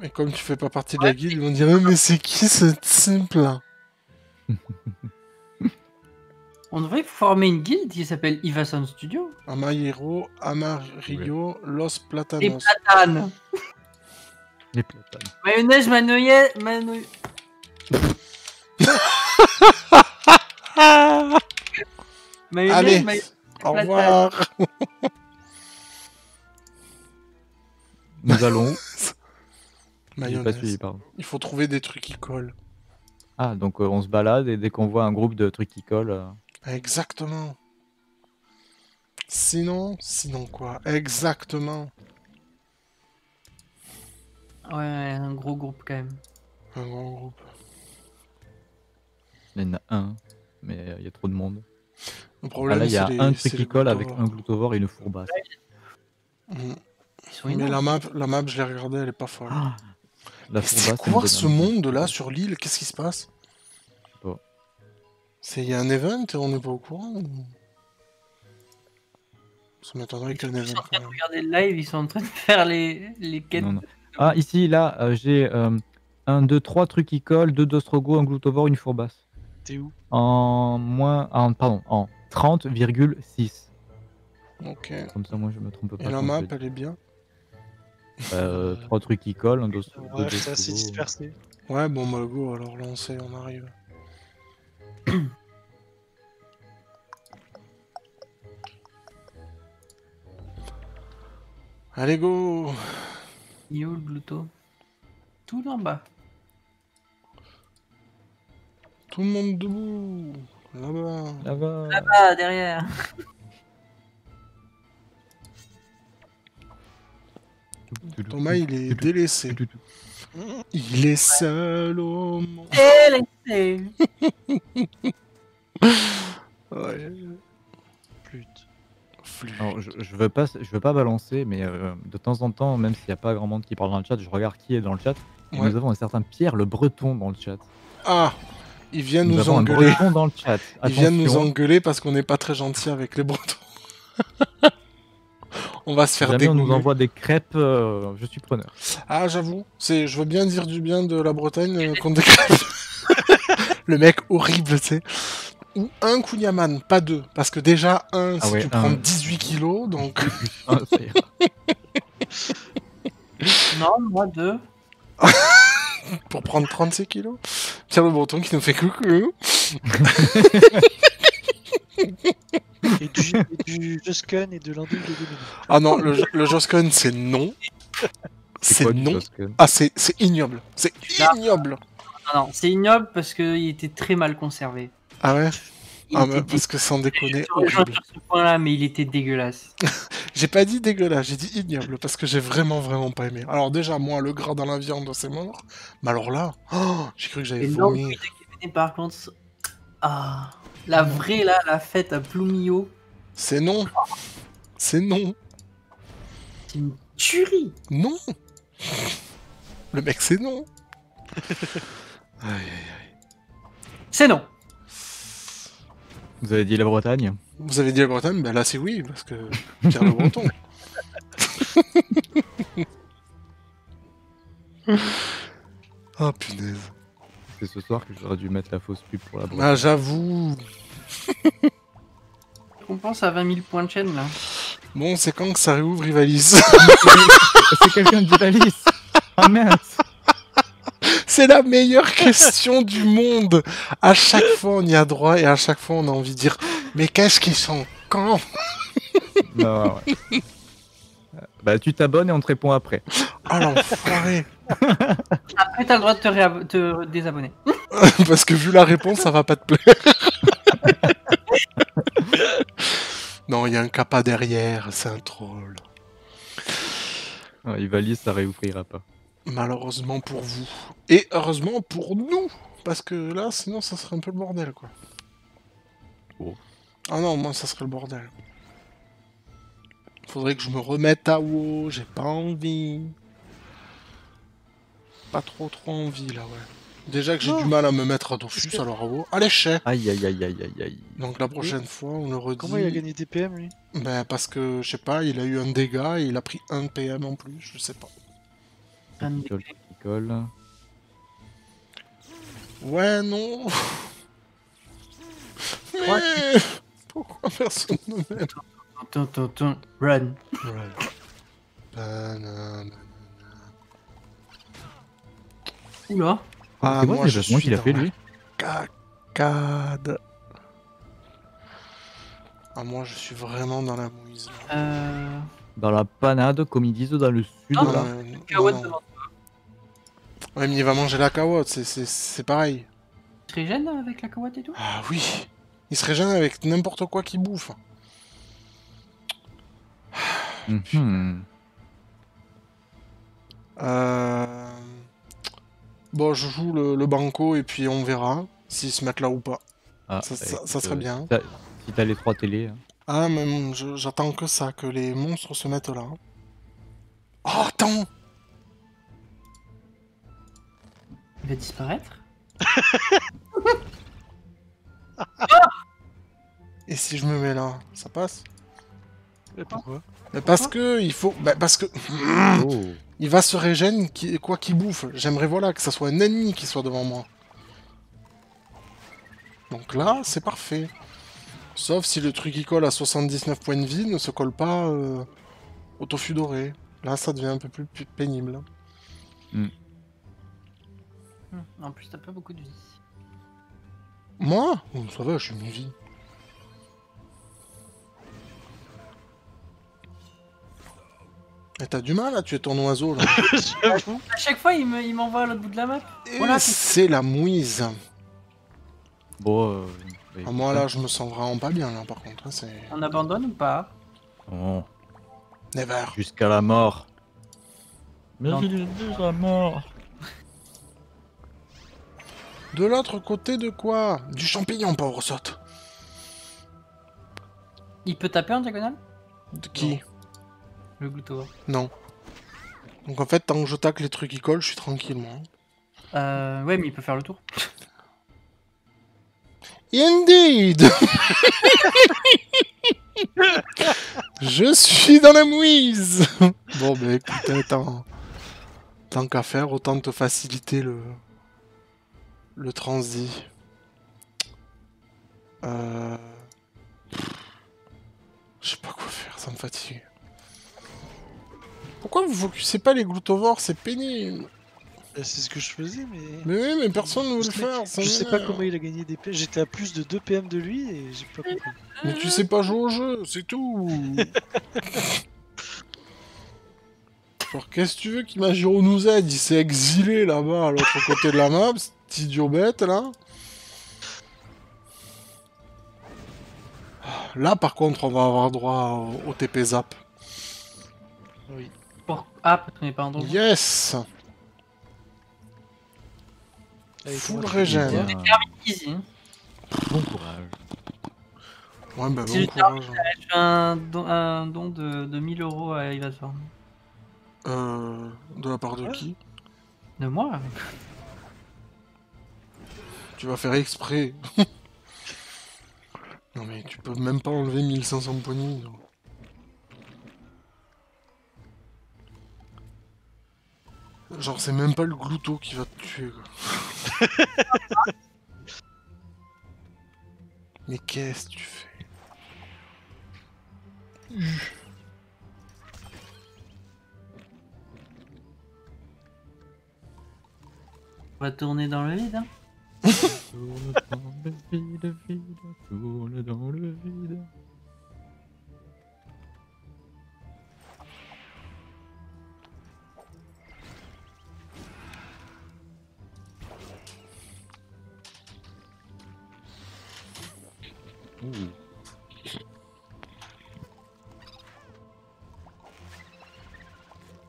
Et comme tu fais pas partie de la guilde, ils vont dire mais c'est qui ce type là? On devrait former une guilde qui s'appelle Ivason Studio. Amayero, Amarillo, Los Et Platanos. platanes. Les platanes. Mayonnaise, manoyet, mano... Mayonnaise, Allez, au revoir. Nous allons pas suivi, pardon. Il faut trouver des trucs qui collent. Ah, donc euh, on se balade et dès qu'on voit un groupe de trucs qui collent, euh, Exactement. Sinon, sinon quoi? Exactement. Ouais, un gros groupe quand même. Un grand groupe. Il y en a un, mais il y a trop de monde. Le Ah, problème, là, il y a les- un truc qui colle avec un glutovore et une fourbasse. Ils sont Mais la map, la map, je l'ai regardée, elle est pas folle. Ah, la C'est quoi ce monde là sur l'île? Qu'est-ce qui se passe? Il y a un event et on n'est pas au courant ou... Ça m'étonnerait qu'il y ait un Ils sont event en train de regarder le live, ils sont en train de faire les, les quêtes. Non, non. Ah, ici, là, euh, j'ai euh, un, deux, trois trucs qui collent, deux d'ostrogo, un glutovore, une fourbasse. T'es où? En moins. En, pardon, en 30,6. Ok. Comme ça, moi, je me trompe pas. Et la map, elle est bien? Euh, trois trucs qui collent, un dos. Ouais, c'est assez dispersé. Ouais, bon, bah go, alors lancez, on arrive. Allez, go Il est où le glouto? Tout en bas. Tout le monde debout Là-bas Là-bas. Ah, derrière. Thomas, il est délaissé. Il est seul au monde. Et laissez. Ouais. Flûte. Flûte. Alors, je, je veux pas, je veux pas balancer, mais euh, de temps en temps, même s'il n'y a pas grand monde qui parle dans le chat, je regarde qui est dans le chat. Et Ouais. Nous avons un certain Pierre le Breton dans le chat. Ah Il vient Nous, nous, engueuler. Breton dans le chat. Il vient nous engueuler parce qu'on n'est pas très gentil avec les Bretons. on va se faire jamais on nous envoie des crêpes, euh, je suis preneur. Ah, j'avoue, c'est, je veux bien dire du bien de la Bretagne euh, contre des crêpes. Le mec horrible, tu sais. Ou un Kunyaman, pas deux. Parce que déjà, un, Ah si ouais, tu un. prends 18 kilos, donc. Ah. Non, moi deux. pour prendre 36 kilos. Pierre le Breton qui nous fait coucou. Et du, et du Joscon et de. Ah non, le, le Joscon, c'est non. C'est non. Ah, c'est c'est ignoble. C'est Là. ignoble. Non, non, c'est ignoble parce qu'il était très mal conservé. Ah ouais? Ah, mais parce que sans déconner, sur ce point-là, mais il était dégueulasse. J'ai pas dit dégueulasse, j'ai dit ignoble parce que j'ai vraiment vraiment pas aimé. Alors déjà moi le gras dans la viande c'est mort, mais alors là, oh, j'ai cru que non, vomir. par contre, ah, la vraie là, la fête à Plumio, C'est non, c'est non, c'est une tuerie. non. Le mec c'est non. Aïe, aïe, C'est non. Vous avez dit la Bretagne Vous avez dit la Bretagne, ben là c'est oui parce que Pierre le Breton. Ah punaise. C'est ce soir que j'aurais dû mettre la fausse pub pour la Bretagne. Ah j'avoue. On pense à 20 000 points de chaîne là. Bon c'est quand que ça réouvre Rivalise C'est quelqu'un de Valise Ah mince C'est la meilleure question du monde. À chaque fois, on y a droit et à chaque fois, on a envie de dire Mais qu'est-ce qu'ils sont quand Non, ouais. Euh, Bah tu t'abonnes et on te répond après. Ah l'enfoiré Après, t'as le droit de te, désabonner. Parce que vu la réponse, ça va pas te plaire. non, il y a un capa derrière, c'est un troll. Ouais, Valise ça réouvrira pas. Malheureusement pour vous. Et heureusement pour nous Parce que là, sinon, ça serait un peu le bordel, quoi. Oh. Ah non, moi, ça serait le bordel. Faudrait que je me remette à WoW, j'ai pas envie. Pas trop trop envie, là, ouais. Déjà que j'ai du mal à me mettre à Dofus, alors à WoW. Allez, chais Aïe aïe aïe aïe aïe aïe. Donc la prochaine fois, on le redit... Comment il a gagné des PM lui? Ben, parce que, je sais pas, il a eu un dégât et il a pris un PM en plus, je sais pas. Un Qui colle, qui colle. Ouais, non Mais... Pourquoi personne ne m'aime? Tum, tum, tum, Run. Banane. Oula. Ah, c'est quoi moi, je suis qu'il a fait lui Cacade. Ah, moi, je suis vraiment dans la mouise. Euh... Dans la panade, comme ils disent dans le sud. Non, là. Euh, non, Cacahuète non. Ouais, mais il va manger la carotte, c'est- c'est c'est pareil. Tu te régènes avec la cacahuète et tout? Ah oui Il serait gêné avec n'importe quoi qu'il bouffe. Mhm. Euh... Bon, je joue le, le banco et puis on verra s'ils se mettent là ou pas. Ah, Ça- ça- écoute, ça serait euh, bien. si t'as- Si t'as les trois télés. hein. Ah, mais j'attends que ça, que les monstres se mettent là. Oh, attends Il va disparaître Et si je me mets là, ça passe pourquoi Mais parce que il faut... bah, parce que... Oh. Il va se régénérer qui... quoi qu'il bouffe. J'aimerais voilà que ça soit un ennemi qui soit devant moi. Donc là, c'est parfait. Sauf si le truc qui colle à 79 points de vie ne se colle pas euh, au tofu doré. Là, ça devient un peu plus pénible. Hum, En plus, t'as pas beaucoup de vie. Moi Oh, Ça va, je suis une vie. Et t'as du mal à tuer ton oiseau là. À chaque fois, il me- il m'envoie à l'autre bout de la map. Et Voilà, c'est la mouise. Bon, euh, bah, Ah, moi là, je me sens vraiment pas bien là par contre. hein, C'est On abandonne ou pas? Oh, never. Jusqu'à la mort. Mais Non. il est déjà mort. De l'autre côté de quoi? Du champignon, pauvre sotte. Il peut taper en diagonale? De qui? Le glouto. Non. Donc en fait, tant que je tacle les trucs qui collent, je suis tranquille moi. Euh, ouais, mais il peut faire le tour. Indeed Je suis dans la mouise Bon, bah écoute, tant, tant qu'à faire, autant te faciliter le, le transi. Euh... Je sais pas quoi faire, ça me fatigue. Pourquoi vous focussez pas les gloutovores C'est pénible. Bah, C'est ce que je faisais, mais. Mais oui, mais personne ne veut le faire. ça je sais pas comment il a gagné des PM. J'étais à plus de 2 PM de lui et j'ai pas compris. Mais tu sais pas jouer au jeu, c'est tout. Genre, qu'est-ce que tu veux qu'Imagiro nous aide Il s'est exilé là-bas, à l'autre côté de la map, idiot bête, là. Là, par contre, on va avoir droit au, au TP Zap. Oui. Pour... Ah, parce qu'on n'est pas en donjon. Yes Allez, Full régène. hein. Bon courage. Ouais, bah Si bon je courage. Fais un don, un don de, de 1000 euros à Evasor. Euh, de la part de qui? De moi Tu vas faire exprès. non mais tu peux même pas enlever 1500 poignées. Genre c'est même pas le glouto qui va te tuer mais qu'est-ce que tu fais? On va tourner dans le vide. Hein. Tourne dans le vide, vide, tourne dans le vide.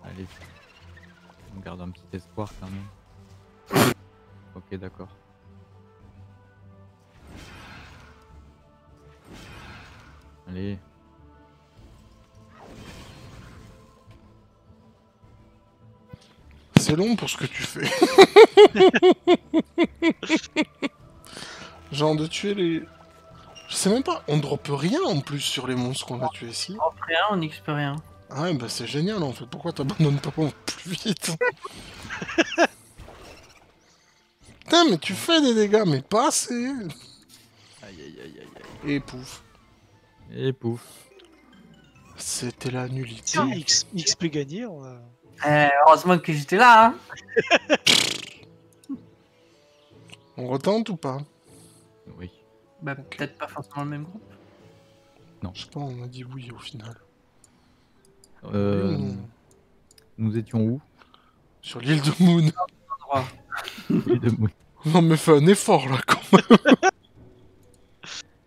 Allez, on garde un petit espoir quand même. Ok, d'accord. Allez. C'est long pour ce que tu fais. Genre de tuer les... Je sais même pas, on droppe rien en plus sur les monstres qu'on a tués ici. On fait rien, on n'XP rien. Ah ouais, bah c'est génial en fait, pourquoi t'abandonnes pas plus vite? Putain, mais tu fais des dégâts, mais pas assez Aïe aïe aïe aïe aïe. Et pouf, Et pouf. c'était la nullité. X- XP gagné, on a... Euh, heureusement que j'étais là. Hein. On retente ou pas? Oui. Bah, peut-être pas forcément le même groupe. Je sais pas, on a dit oui au final. Euh, Oui, non? nous étions où? Sur l'île de Moon. L'île de Moon. Non mais fais un effort là quand même.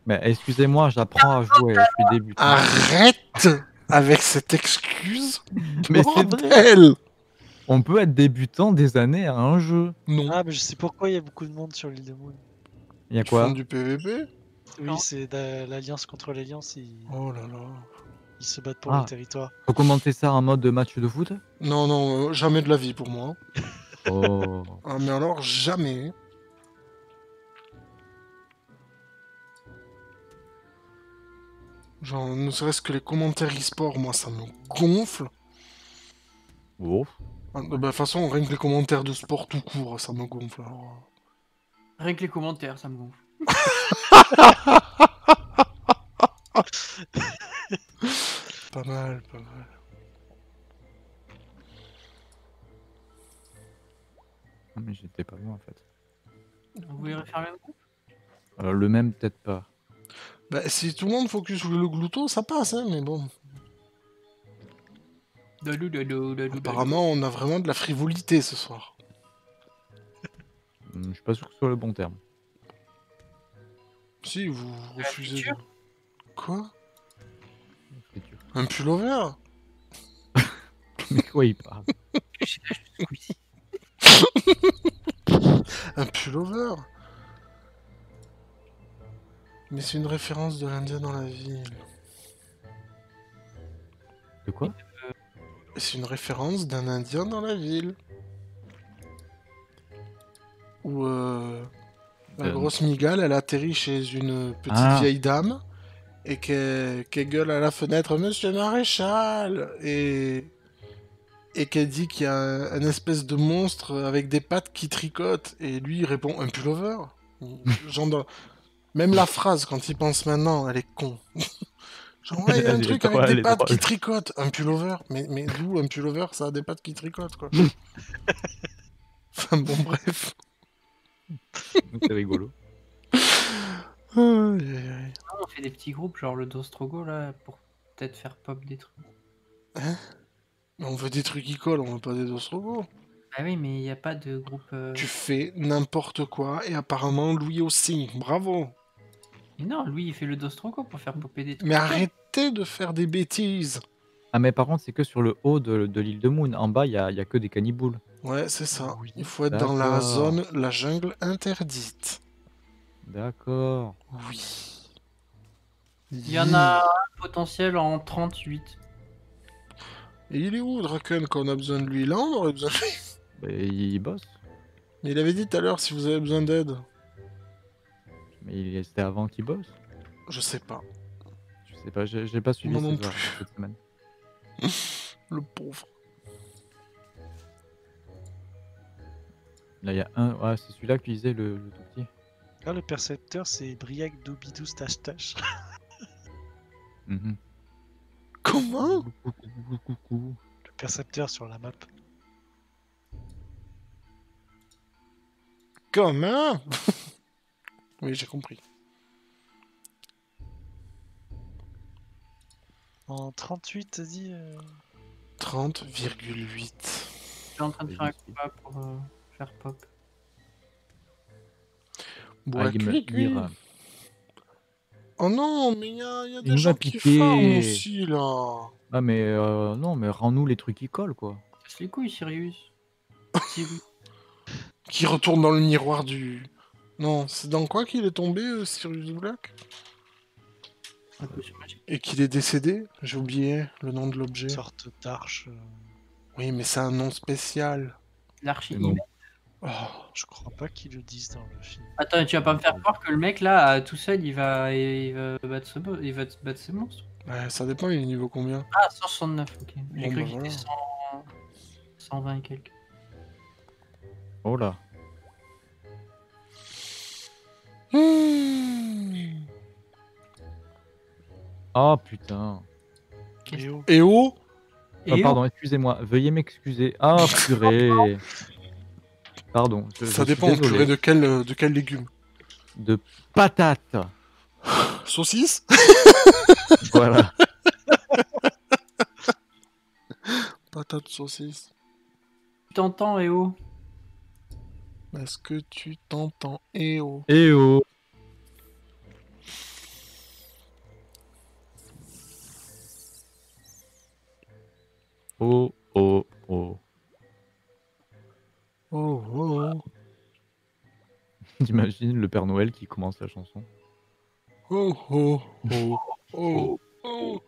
Mais excusez-moi, j'apprends à jouer, je suis débutant. Arrête avec cette excuse. Mais c'est on peut être débutant des années à un jeu. Non. Ah, mais je sais pourquoi il y a beaucoup de monde sur l'île de Moon. Il y a Ils font quoi du PVP Oui, c'est l'Alliance contre l'Alliance, ils... Oh là là. ils se battent pour Ah. le territoire. Faut commenter ça en mode de match de foot? Non, non, euh, jamais de la vie pour moi. Oh. Ah, mais alors, jamais. Genre, ne serait-ce que les commentaires e-sport, moi, ça me gonfle. Oh. Ah, De toute façon, rien que les commentaires de sport tout court, ça me gonfle. alors. Rien que les commentaires, ça me gonfle. Pas mal, pas mal. Ah, Mais j'étais pas loin en fait. Vous voulez refaire le même groupe? Alors, le même, peut-être pas. Bah, si tout le monde focus sur le glouto, ça passe, hein, mais bon. Dalou, dalou, dalou, dalou. Apparemment, on a vraiment de la frivolité ce soir. Hmm, Je suis pas sûr que ce soit le bon terme. Si, vous La refusez. de- Quoi? Un pullover? Mais quoi il parle. Un pullover? Mais c'est une référence de l'Indien dans la ville. De quoi? C'est une référence d'un Indien dans la ville. Où euh, la Euh. grosse migale, elle atterrit chez une petite Ah. vieille dame et qu'elle gueule à la fenêtre Monsieur Maréchal et et qu'elle dit qu'il y a un, un espèce de monstre avec des pattes qui tricote et lui il répond un pullover. Genre Même la phrase quand il pense maintenant, elle est con. Genre ouais, il y a un truc avec des pattes qui tricotent, un pullover. Mais mais d'où un pullover ça a des pattes qui tricotent quoi. enfin bon bref. C'est rigolo. Aïe. On fait des petits groupes, genre le Dostrogo, là, pour peut-être faire pop des trucs. On veut des trucs qui collent, on veut pas des dos robots. Ah oui, mais il n'y a pas de groupe. euh, Tu fais n'importe quoi et apparemment Louis aussi. Bravo. Mais non, lui, il fait le Dostroco pour faire popper des trucs. Mais arrêtez de faire des bêtises. Ah, mais par contre, c'est que sur le haut de, de l'île de Moon. En bas, il y a, y a que des canniboules. Ouais, c'est ça. Oui. Il faut être dans la zone, la jungle interdite. D'accord. Oui. Il y en a un potentiel en 38. Et il est où, Draken, quand on a besoin de lui? Là, on aurait besoin de lui. Bah, il bosse. Mais il avait dit tout à l'heure si vous avez besoin d'aide. Mais il- c'était avant qu'il bosse. Je sais pas. Je sais pas, j'ai j'ai pas suivi non heures cette semaine. Le pauvre. Là, il y a un. Ouais, c'est celui-là que tu disais, le, le tout petit. Là, le percepteur, c'est Briac Doubidou Stache Tache. Mhm. Comment? Le percepteur sur la map. Comment? Oui, j'ai compris. En 38, t'as dit euh, 30,8. Je suis en train de faire un combat pour euh, faire pop. Bois Ah, il. Oh non, mais il y a, y des gens qui farment aussi, là. Ah, mais euh, non, mais rends-nous les trucs qui collent, quoi. Casse les couilles, Sirius? Sirius. Qui retourne dans le miroir du... Non, c'est dans quoi qu'il est tombé, euh, Sirius Black Magic. Et qu'il est décédé J'ai oublié le nom de l'objet. une sorte d'arche. euh, Oui, mais c'est un nom spécial. L'archi. Non. Oh. je crois pas qu'ils le disent dans le film. Attends, tu vas pas me faire croire que le mec là, tout seul, il va, il va battre ce, bo- il va battre ce monstre. Ouais, ça dépend, il est niveau combien Ah, 169, ok. J'ai Bon, cru bah, qu'il voilà. était 100... 120 et quelques. Oh là. Hmm. Oh putain. Et oh Ah, pardon, excusez-moi. Veuillez m'excuser. Ah, purée. Pardon. je- Ça dépend, purée de quel, euh, de quel légume De patates. Saucisse? Voilà. Patate saucisse. tu t'entends, Eo Est-ce que tu t'entends? Eh oh Et oh. Oh, oh, oh. Oh oh T'imagines le Père Noël qui commence la chanson? Oh oh Oh, oh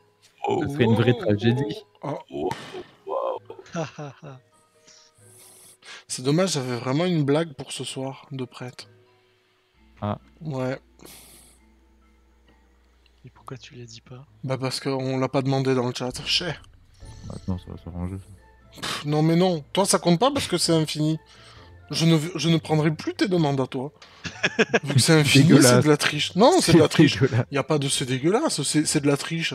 oh Ce serait une vraie tragédie. Ah, Ha, ha, ha. C'est dommage, j'avais vraiment une blague pour ce soir de prêtre. Ah. Ouais, Et pourquoi tu l'as dit pas? Bah parce qu'on l'a pas demandé dans le chat. Cher. Maintenant, ça va s'arranger. Pff, Non mais non, toi ça compte pas parce que c'est infini. Je ne, je ne prendrai plus tes demandes à toi. Vu que c'est infini, Dégueulasse. c'est de la triche. Non, c'est de la triche. dégueulasse. Y a pas de c'est dégueulasse, c'est c'est de la triche.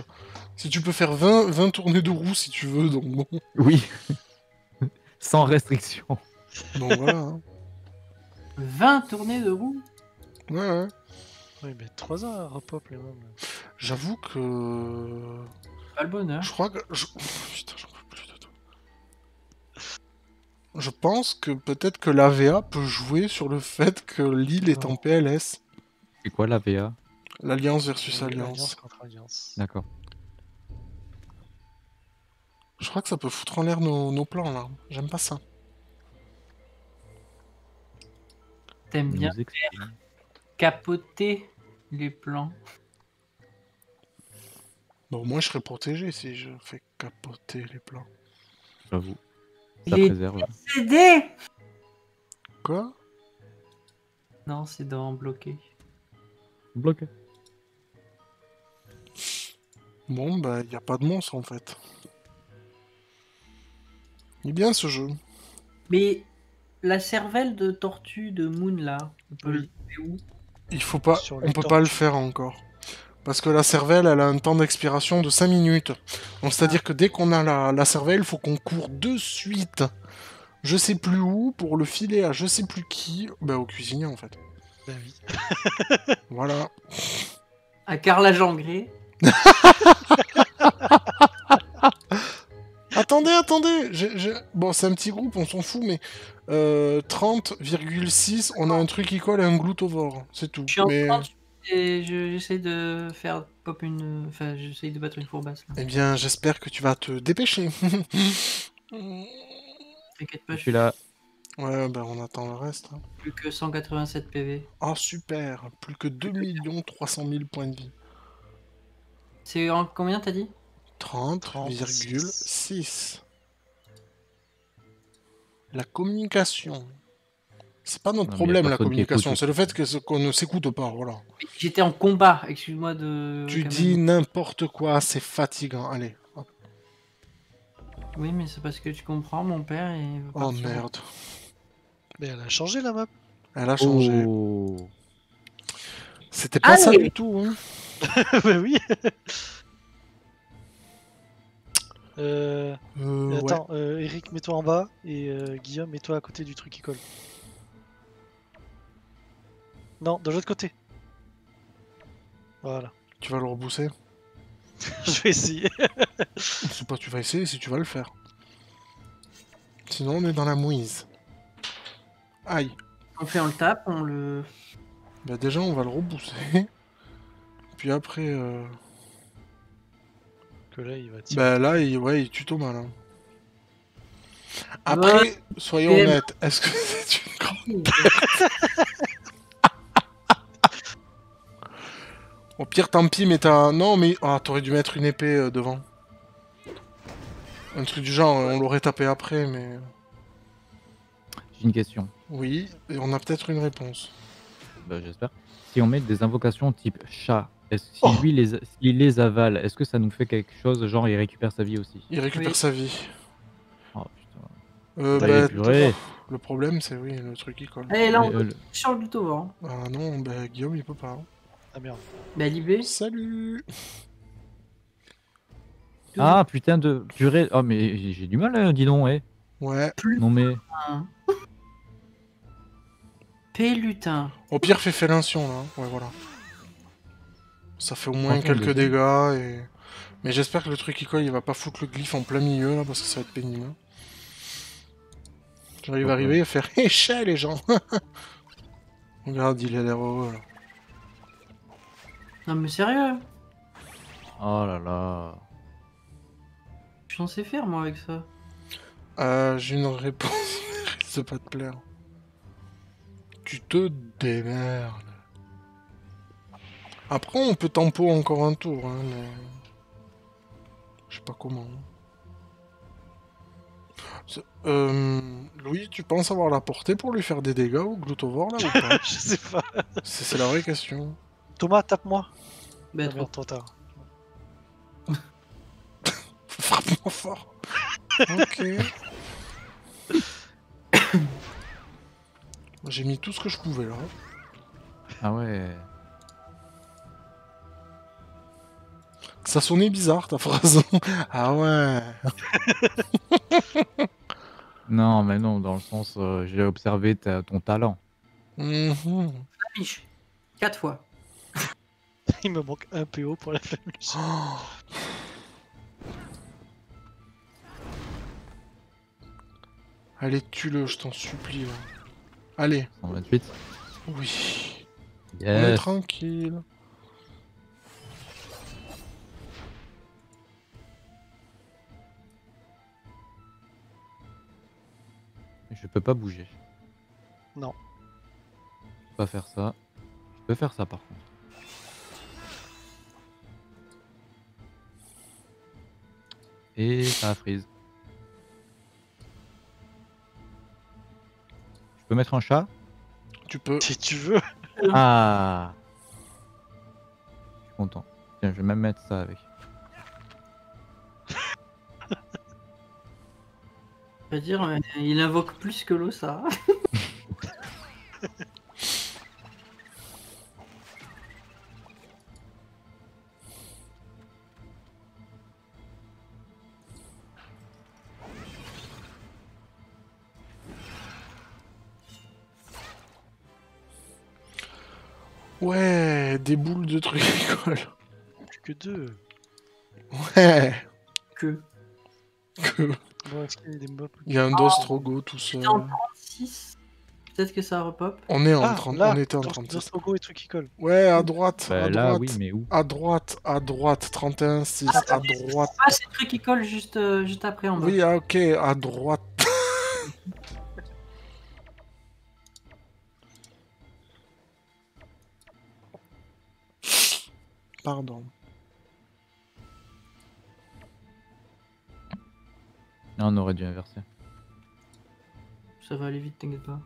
Si tu peux faire 20, 20 tournées de roue si tu veux, donc bon. Oui. Sans restriction. Donc voilà. hein. 20 tournées de roue Ouais, ouais. Oui, mais 3 ans à repop les. J'avoue que. Pas le bonheur. Je crois que. Je... Putain, j'en peux plus de toi. Je pense que peut-être que l'AVA peut jouer sur le fait que l'île est en PLS. C'est quoi la VA L'Alliance versus Alliance Alliance. contre Alliance. D'accord. Je crois que ça peut foutre en l'air nos, nos plans là. J'aime pas ça. T'aimes bien explique. capoter les plans? Bon, moi je serais protégé si je fais capoter les plans. J'avoue. Ça Les préserve. CD Quoi? Non, c'est dans bloqué. Bloqué. Bon, bah, y a pas de monstre en fait. Il est bien ce jeu. Mais la cervelle de tortue de Moon là, on peut Oui. le trouver où? Il faut pas, Sur on peut pas le faire encore. Parce que la cervelle, elle a un temps d'expiration de 5 minutes. Donc c'est-à-dire que dès qu'on a la, la cervelle, il faut qu'on court de suite. Je sais plus où pour le filer à je sais plus qui. Bah au cuisinier en fait. Bah oui. Voilà. À Carla Jangré. Attendez, attendez Bon, c'est un petit groupe, on s'en fout, mais... Euh, 30,6, on a un truc qui colle et un gloutovore, c'est tout. Je suis en Mais... 30 et je- j'essaie de faire pop une. Enfin, j'essaie de battre une fourbasse. Eh bien, j'espère que tu vas te dépêcher. T'inquiète pas, Je je suis là. ouais, ben on attend le reste. hein. plus que 187 PV. Oh, super Plus que 2 300 000 points de vie. C'est en combien t'as dit? 30,6. La communication. C'est pas notre Non, problème, la communication. C'est le fait qu'on ne s'écoute pas, voilà. J'étais en combat, excuse-moi de. Tu dis n'importe quoi, c'est fatigant. Allez. hop. Oui, mais c'est parce que tu comprends, mon père. Et... Oh merde. Mais elle a changé la map. Elle a changé. Oh. C'était pas ça du tout. Hein. bah oui. Euh, Euh, ouais. attends, euh, Eric, mets-toi en bas et euh, Guillaume, mets-toi à côté du truc qui colle. Non, de l'autre côté. Voilà. Tu vas le rebousser Je vais essayer. C'est pas tu vas essayer, si tu vas le faire. Sinon, on est dans la mouise. Aïe. On fait, on le tape, on le. Bah déjà, on va le rebousser. Puis après... Que là, il va tirer. Bah là, il, ouais, il tue Thomas, là. Après, soyons honnêtes, est-ce que c'est une grande... Au pire, tant pis, mais t'as... Non, mais... Ah, t'aurais dû mettre une épée euh, devant. Un truc du genre, on l'aurait tapé après, mais... J'ai une question. Oui, et on a peut-être une réponse. Bah, J'espère. Si on met des invocations type chat, est-ce si Oh. lui les, s'il les avale, est-ce que ça nous fait quelque chose Genre il récupère sa vie aussi? Il récupère Oui. sa vie. Oh putain. Euh, Allez, bah, purée. le problème, c'est oui, le truc qui colle. Allez, là, Mais, on euh, le Glutovore. hein. Ah non, bah Guillaume, il peut pas. hein. Ah merde. Bah, Libé. Salut Ah putain de purée. Oh mais j'ai du mal, euh, dis donc, eh. Ouais. Non mais. Pélutin. Au pire, fais félation, là. Ouais, voilà. Ça fait au moins quelques dégâts, et... Mais j'espère que le truc qui colle, il va pas foutre le glyphe en plein milieu, là, parce que ça va être pénible. hein. J'arrive à arriver à faire « échelle, les gens !» Regarde, il a l'air heureux, là. Non, mais sérieux. Oh là là. Je suis censé faire, moi, avec ça. Euh, j'ai une réponse, ça va pas te plaire. Tu te démerdes. Après, on peut tempo encore un tour, hein, mais... Je sais pas comment. C'est- Euh, Louis, tu penses avoir la portée pour lui faire des dégâts au Glutovore, là, ou pas Je sais pas. C'est la vraie question. Thomas, tape-moi. Bah, Ah trop tard. Frappe-moi fort. ok. J'ai mis tout ce que je pouvais, là. Ah ouais. Ça sonnait bizarre ta phrase. ah ouais. Non mais non, dans le sens, euh, j'ai observé ta- ton talent. Flamiche. 4 fois. Il me manque un PO pour la flamiche. Oh. Allez, tue-le, je t'en supplie. là. Allez, 128. oui. On est tranquille. Je peux pas bouger. Non. Je peux pas faire ça. Je peux faire ça par contre. Et ça freeze. Je peux mettre un chat? Tu peux. Si tu veux. Ah Je suis content. Tiens, je vais même mettre ça avec. Je veux dire, euh, il invoque plus que l'eau, ça. Ouais, des boules de trucs. Plus que deux. Ouais. Que. Bon, est-ce qu'il y a des mobs Il y a un Dostrogo tout seul. En 36. Peut-être que ça repop. On est en Ah, 30, là, on était en Dos- 36. Dostrogo et trucs qui collent. Ouais, à droite, Bah, à là, droite. oui, mais où À droite, à droite, 31, 6, à droite. Ah, c'est truc qui colle juste, euh, juste après en bas. Oui, ah, ok, à droite. Pardon. On aurait dû inverser. Ça va aller vite, t'inquiète pas.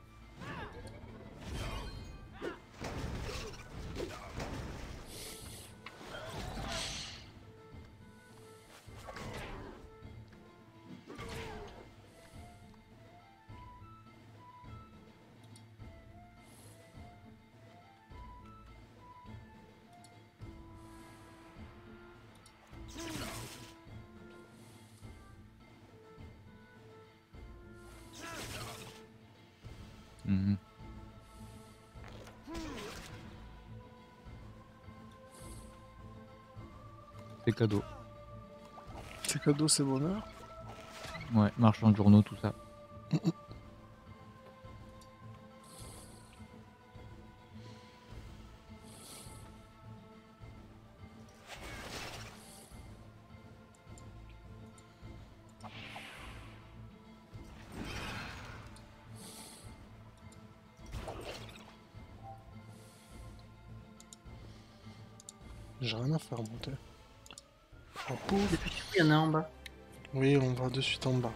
C'est cadeau. C'est cadeau, c'est bonheur. Ouais, marchand de journaux, tout ça. J'ai rien à faire, monter. Oh, pouf. Dépêchez-vous, il y en a un en bas. Oui, on va de suite en bas.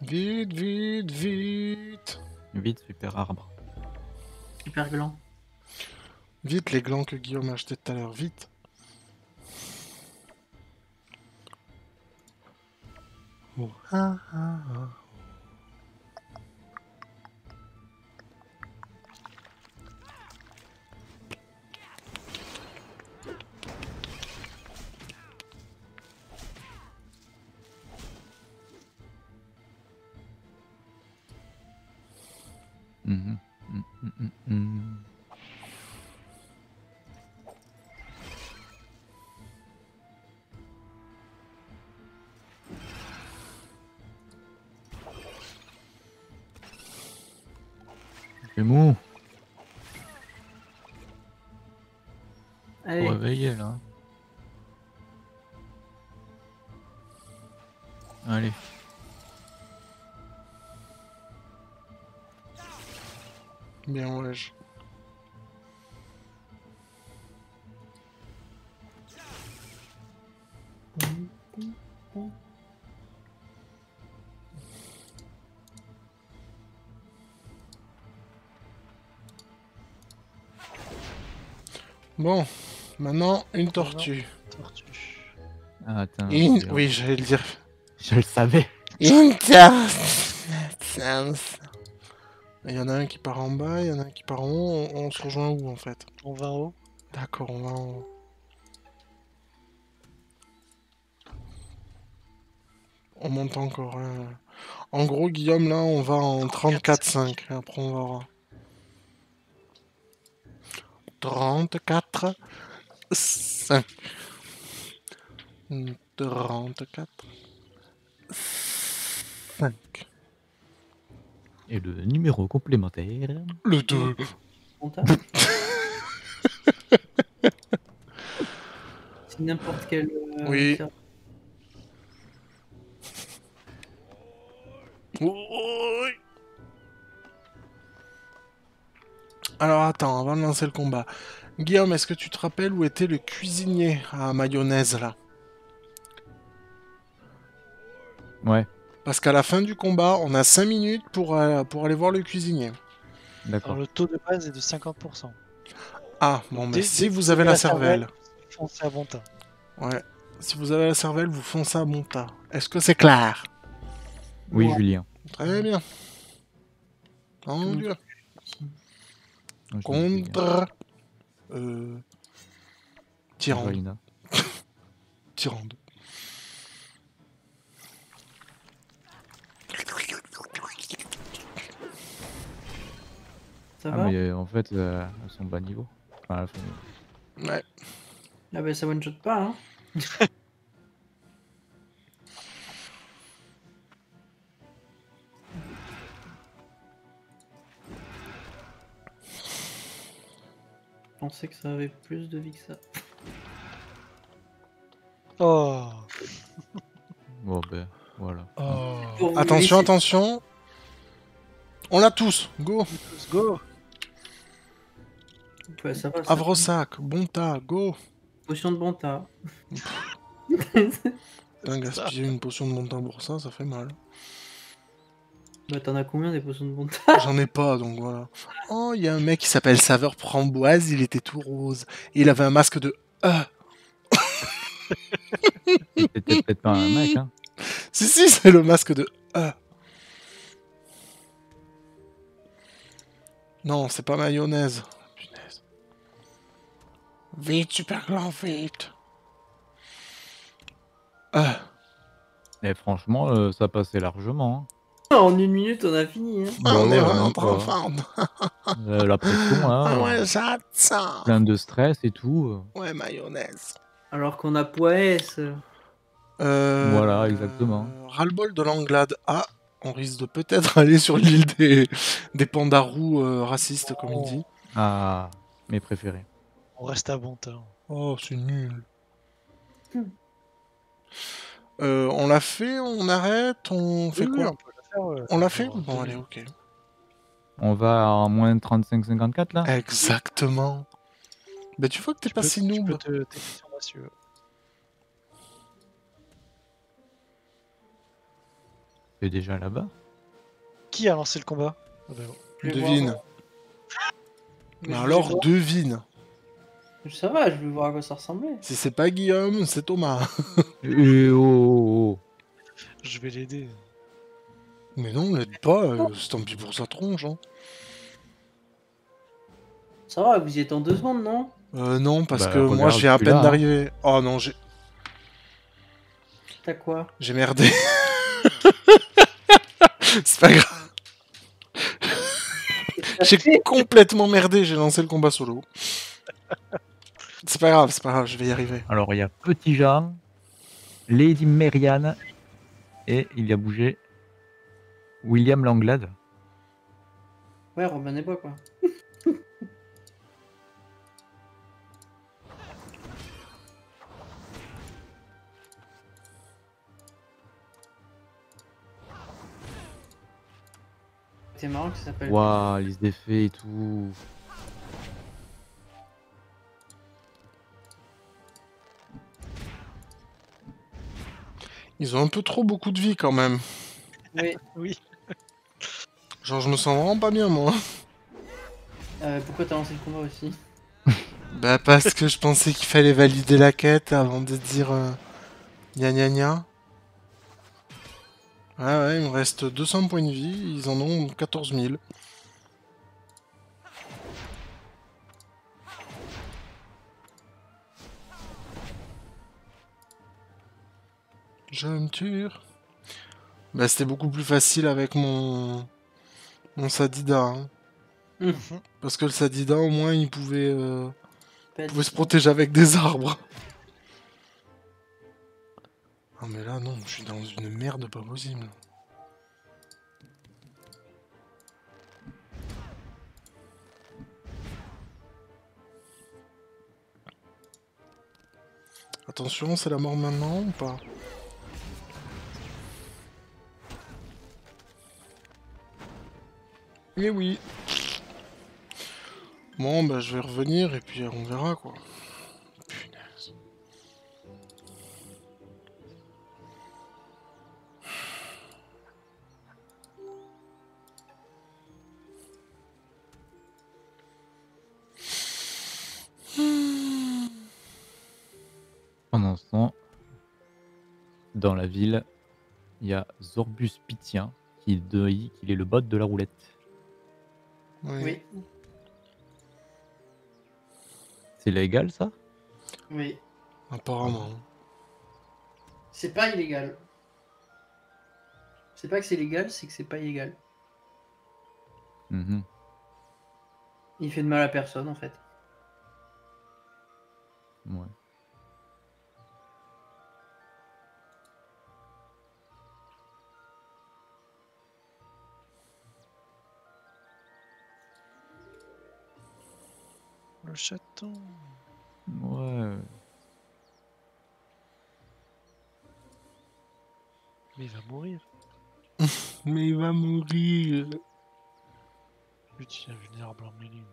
Vite, vite, vite. Vite, super arbre. Super gland. Vite les glands que Guillaume a acheté tout à l'heure, vite. Oh, ah, ah, ah. C'est mou, Allez, faut réveiller là. Allez. Bien, wesh. Bon, maintenant une tortue. Tortue. Ah, attends. Oui, j'allais le dire. Je le savais. Une tortue. Il y en a un qui part en bas, il y en a un qui part en haut. On, on se rejoint où en fait? On va en haut. D'accord, on va en haut. On monte encore. hein. En gros, Guillaume, là, on va en 34-5. Après, on verra. 34 5 34 5 Et le numéro complémentaire. Le 2 comptable. C'est n'importe quel. euh, Oui. Oui. Alors attends, avant de lancer le combat. Guillaume, est-ce que tu te rappelles où était le cuisinier à mayonnaise là? Ouais, Parce qu'à la fin du combat, on a 5 minutes pour, euh, pour aller voir le cuisinier. d'accord. Alors le taux de base est de 50%. Ah, bon, mais Dès- si dès vous avez la cervelle, foncez à bon tas. ouais. Si vous avez la cervelle, vous foncez à bon tas. Est-ce que c'est clair? Oui, Ouais. Julien. Très bien. Mon Tout. dieu. Non. Contre... Euh... Tyrande. Tyrande. Ça Ah, va mais euh, en fait, euh, elles sont bas niveau. Enfin, à la fin, Ouais. Ah bah ça one shot pas, hein. pensais que ça avait plus de vie que ça. Oh Bon, ben, voilà. Vous Attention, attention. On l'a tous. Go. Go Ouais, ça va. ça. Avrosac, Bonta, go. Potion de bon tas. Putain, gaspiller une potion de montant pour ça, ça fait mal. Bah t'en as combien des potions de bon tas J'en ai pas, donc voilà. Oh, il y a un mec qui s'appelle Saveur Framboise, il était tout rose. Et il avait un masque de E. C'était peut-être pas un mec, hein. Si, si, c'est le masque de E. Non, c'est pas mayonnaise. Punaise. Vite, super grand, vite. E. Et franchement, euh, ça passait largement. hein. En une minute on a fini. Hein. Ah, on est vraiment non, pas en pas. forme. Euh, la pression, là, Ah ouais, j'attends ça. plein de stress et tout. Ouais, mayonnaise. Alors qu'on a Poès. Euh, Voilà, exactement. euh, Ras-le-bol de l'Anglade. Ah, on risque de peut-être aller sur l'île des, des pandarous euh, racistes, comme il dit. Ah, mes préférés. On reste à bon temps. Oh, c'est nul. Hmm. Euh, on l'a fait, on arrête, on fait Oui, quoi? on ouais. On l'a fait Alors, Bon, allez, ok. On va en moins 35-54 là Exactement. Bah, tu vois que t'es pas peux- si tu noob. peux te t'aider sur la cieux. C'est déjà là-bas. Qui a lancé le combat? Devine. Mais alors, voir. devine. Ça va, je vais voir à quoi ça ressemblait. Si c'est pas Guillaume, c'est Thomas. Et oh, oh, oh. Je vais l'aider. Mais non, l'aide pas, euh, c'est tant pis pour sa tronche. Hein. Ça va, vous y êtes en deux secondes, non? Euh, non, parce Bah, que moi, regarde, viens à peine hein. d'arriver. Oh non, j'ai T'as quoi? J'ai merdé. c'est pas grave. J'ai complètement merdé, j'ai lancé le combat solo. C'est pas grave, c'est pas grave, je vais y arriver. Alors il y a Petit Jean, Lady Marianne et il y a bougé William Langlade. Ouais, revenez pas quoi. C'est marrant que ça s'appelle. Waouh, liste d'effets et tout. Ils ont un peu trop beaucoup de vie quand même. Oui. Oui. Genre, je me sens vraiment pas bien, moi. Euh, pourquoi t'as lancé le combat aussi Bah, parce que je pensais qu'il fallait valider la quête avant de dire euh, gna gna gna. Ouais, ouais, il me reste 200 points de vie, ils en ont 14 000. Je me tue. Bah, c'était beaucoup plus facile avec mon. Mon Sadida. hein. Mhm. Parce que le Sadida, au moins, il pouvait. euh, pouvait se protéger avec des arbres. Ah mais là non, je suis dans une merde pas possible. Attention, c'est la mort maintenant ou pas? Eh oui. Bon bah je vais revenir et puis on verra quoi. Punaise. Pendant ce temps, dans la ville, il y a Zorbus Pitien qui dit qu'il est le bot de la roulette. Oui. Oui, C'est légal ça? Oui. Apparemment. C'est pas illégal. C'est pas que c'est légal, c'est que c'est pas illégal. Mhm. Il fait de mal à personne en fait. Ouais. Le chaton. Ouais. Mais il va mourir. Mais il va mourir. Putain, il est vulnérable en mêlée.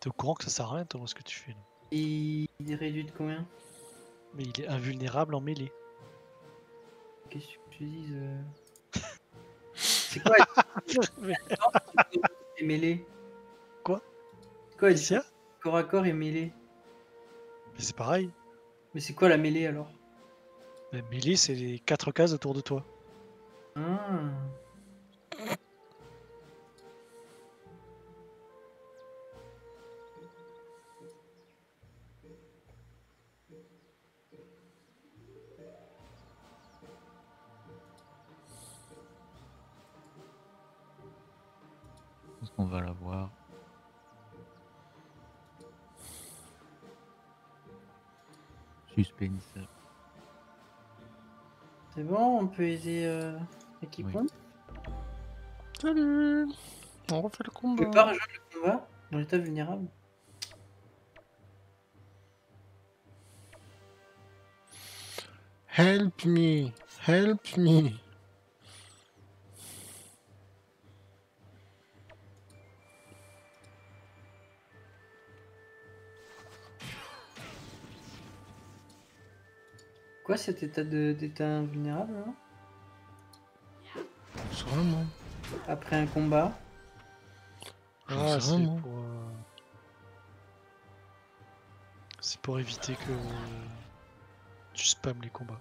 T'es au courant que ça sert à rien, Thomas, ce que tu fais là? Il est réduit de combien? Mais il est invulnérable en mêlée. Qu'est-ce que tu dises euh C'est quoi et mêlé Quoi? Quoi, Qu'est-ce dit qu'il y a? Corps à corps et mêlé Mais c'est pareil. Mais c'est quoi la mêlée alors? La mêlée, c'est les quatre cases autour de toi. Ah. Va la voir. Suspense. C'est bon, on peut aider euh, l'équipe Oui. Salut. On refait le Tu combat. peux pas rejoindre le combat? Dans l'état vulnérable. Help me. Help me Quoi cet état de- d'état vulnérable là C'est vraiment... Après un combat Ah, c'est pour. euh, C'est pour éviter que tu spams les combats.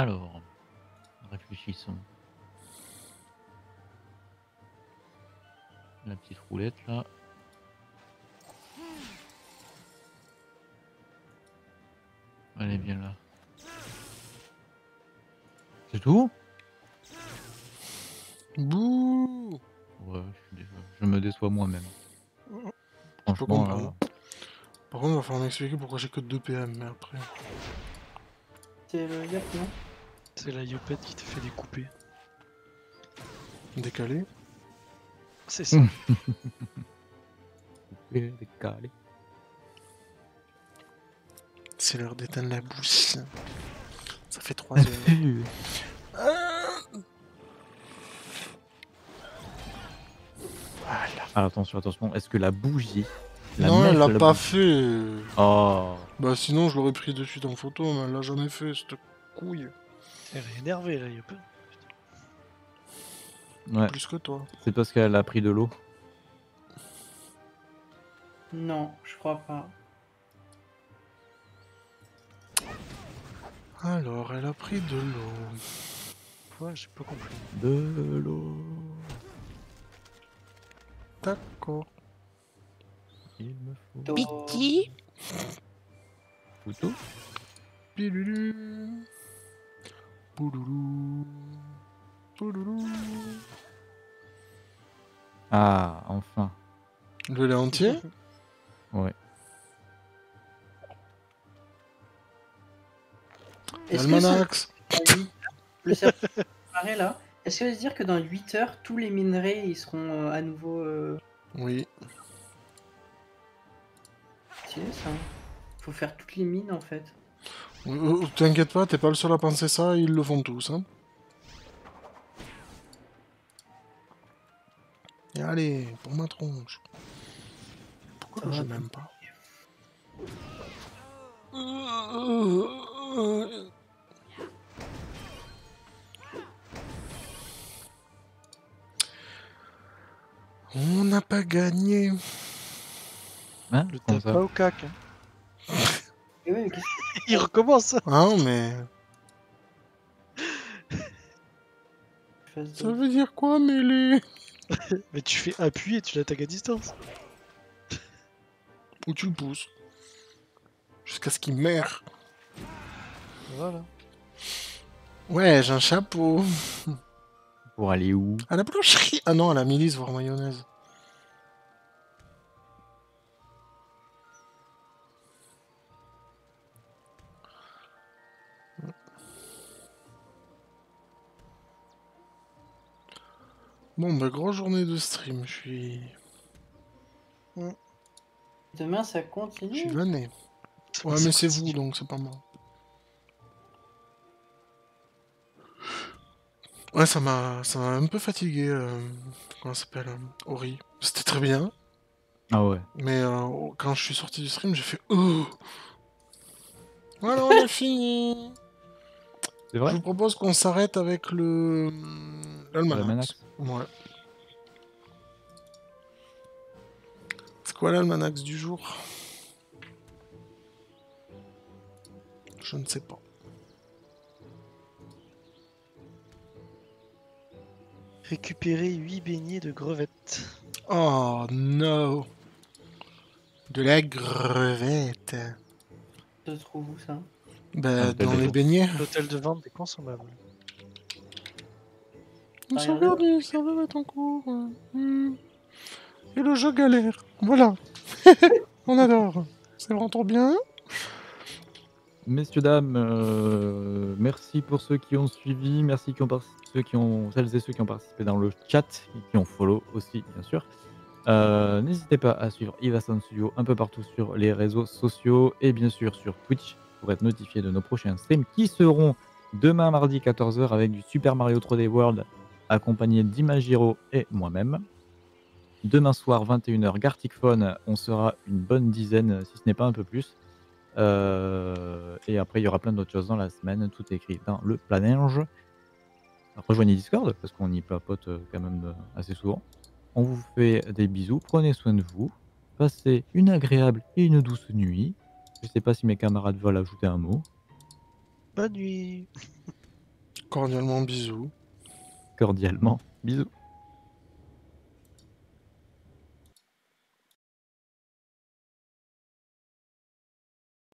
Alors, réfléchissons. La petite roulette là. Elle est bien là. C'est tout? Bouh Ouais, je, suis je me déçois moi-même. Franchement, là. Par contre, il va falloir m'expliquer pourquoi j'ai que 2 PM, mais après... C'est le gap, non? C'est la Yopette qui te fait découper. Décalé. C'est ça. décalé. C'est l'heure d'éteindre la bouche. Ça fait 3 heures. Voilà. Ah, attention, attention. Est-ce que la bougie. la non, elle l'a pas bougie- fait. Oh, Bah sinon, je l'aurais pris de suite en photo, mais elle l'a jamais fait, cette couille. Elle est énervée, la Yopette. ouais. Plus que toi. C'est parce qu'elle a pris de l'eau. Non, je crois pas. Alors, elle a pris de l'eau. Ouais, j'ai pas compris. De l'eau. D'accord. Il me faut. Do- Couteau Pilulu. Ah, enfin. Le lait entier? Ouais. Est-ce que ça- Almanax. le cercle séparé, là, est-ce que ça veut dire que dans 8 heures, tous les minerais ils seront euh, à nouveau euh, Oui. stylés, ça? Faut faire toutes les mines en fait. Euh, euh, T'inquiète pas, t'es pas le seul à penser ça, ils le font tous. Hein. Et allez, pour ma tronche. Pourquoi Ça je m'aime pas On n'a pas gagné. Hein Le tape pas au cac. hein. Et ouais, mais qu'est-ce il recommence. Ah non, mais. Ça veut dire quoi, mêlée Mais tu fais appuyer et tu l'attaques à distance. Ou tu le pousses. Jusqu'à ce qu'il meure. Voilà. Ouais, j'ai un chapeau. Pour aller où? À la boulangerie Ah non, à la milice, voire mayonnaise. Bon, bah, grosse journée de stream, je suis... Demain, ça Je suis continue. vanné. Ouais, mais c'est vous, donc c'est pas moi. Ouais, ça m'a ça m'a un peu fatigué, euh, comment ça s'appelle, euh, Ori. C'était très bien, Ah ouais. mais euh, quand je suis sorti du stream, j'ai fait Oh Voilà, on a fini C'est Je vrai vous propose qu'on s'arrête avec le... l'almanach. Ouais. C'est quoi l'almanach du jour? Je ne sais pas. Récupérer 8 beignets de crevettes. Oh no De la crevette. Ça se trouve où ça? Bah, Ah, dans les beignets. L'hôtel de vente des consommables. Le serveur du serveur est en cours. Et le jeu galère. Voilà. On adore. C'est vraiment trop bien. Messieurs, dames, euh, merci pour ceux qui ont suivi, merci qui ont ceux qui ont, celles et ceux qui ont participé dans le chat et qui ont follow aussi, bien sûr. Euh, N'hésitez pas à suivre Ivasan Studio un peu partout sur les réseaux sociaux et bien sûr sur Twitch pour être notifié de nos prochains streams qui seront demain mardi 14h avec du Super Mario 3D World accompagné d'Imagiro et moi-même. Demain soir 21h Gartic Phone, on sera une bonne dizaine si ce n'est pas un peu plus. Euh, et après, il y aura plein d'autres choses dans la semaine. Tout est écrit dans le planège. Rejoignez Discord parce qu'on y papote euh, quand même euh, assez souvent. On vous fait des bisous. Prenez soin de vous. Passez une agréable et une douce nuit. Je sais pas si mes camarades veulent ajouter un mot. Bonne nuit. Cordialement bisous. Cordialement, bisous.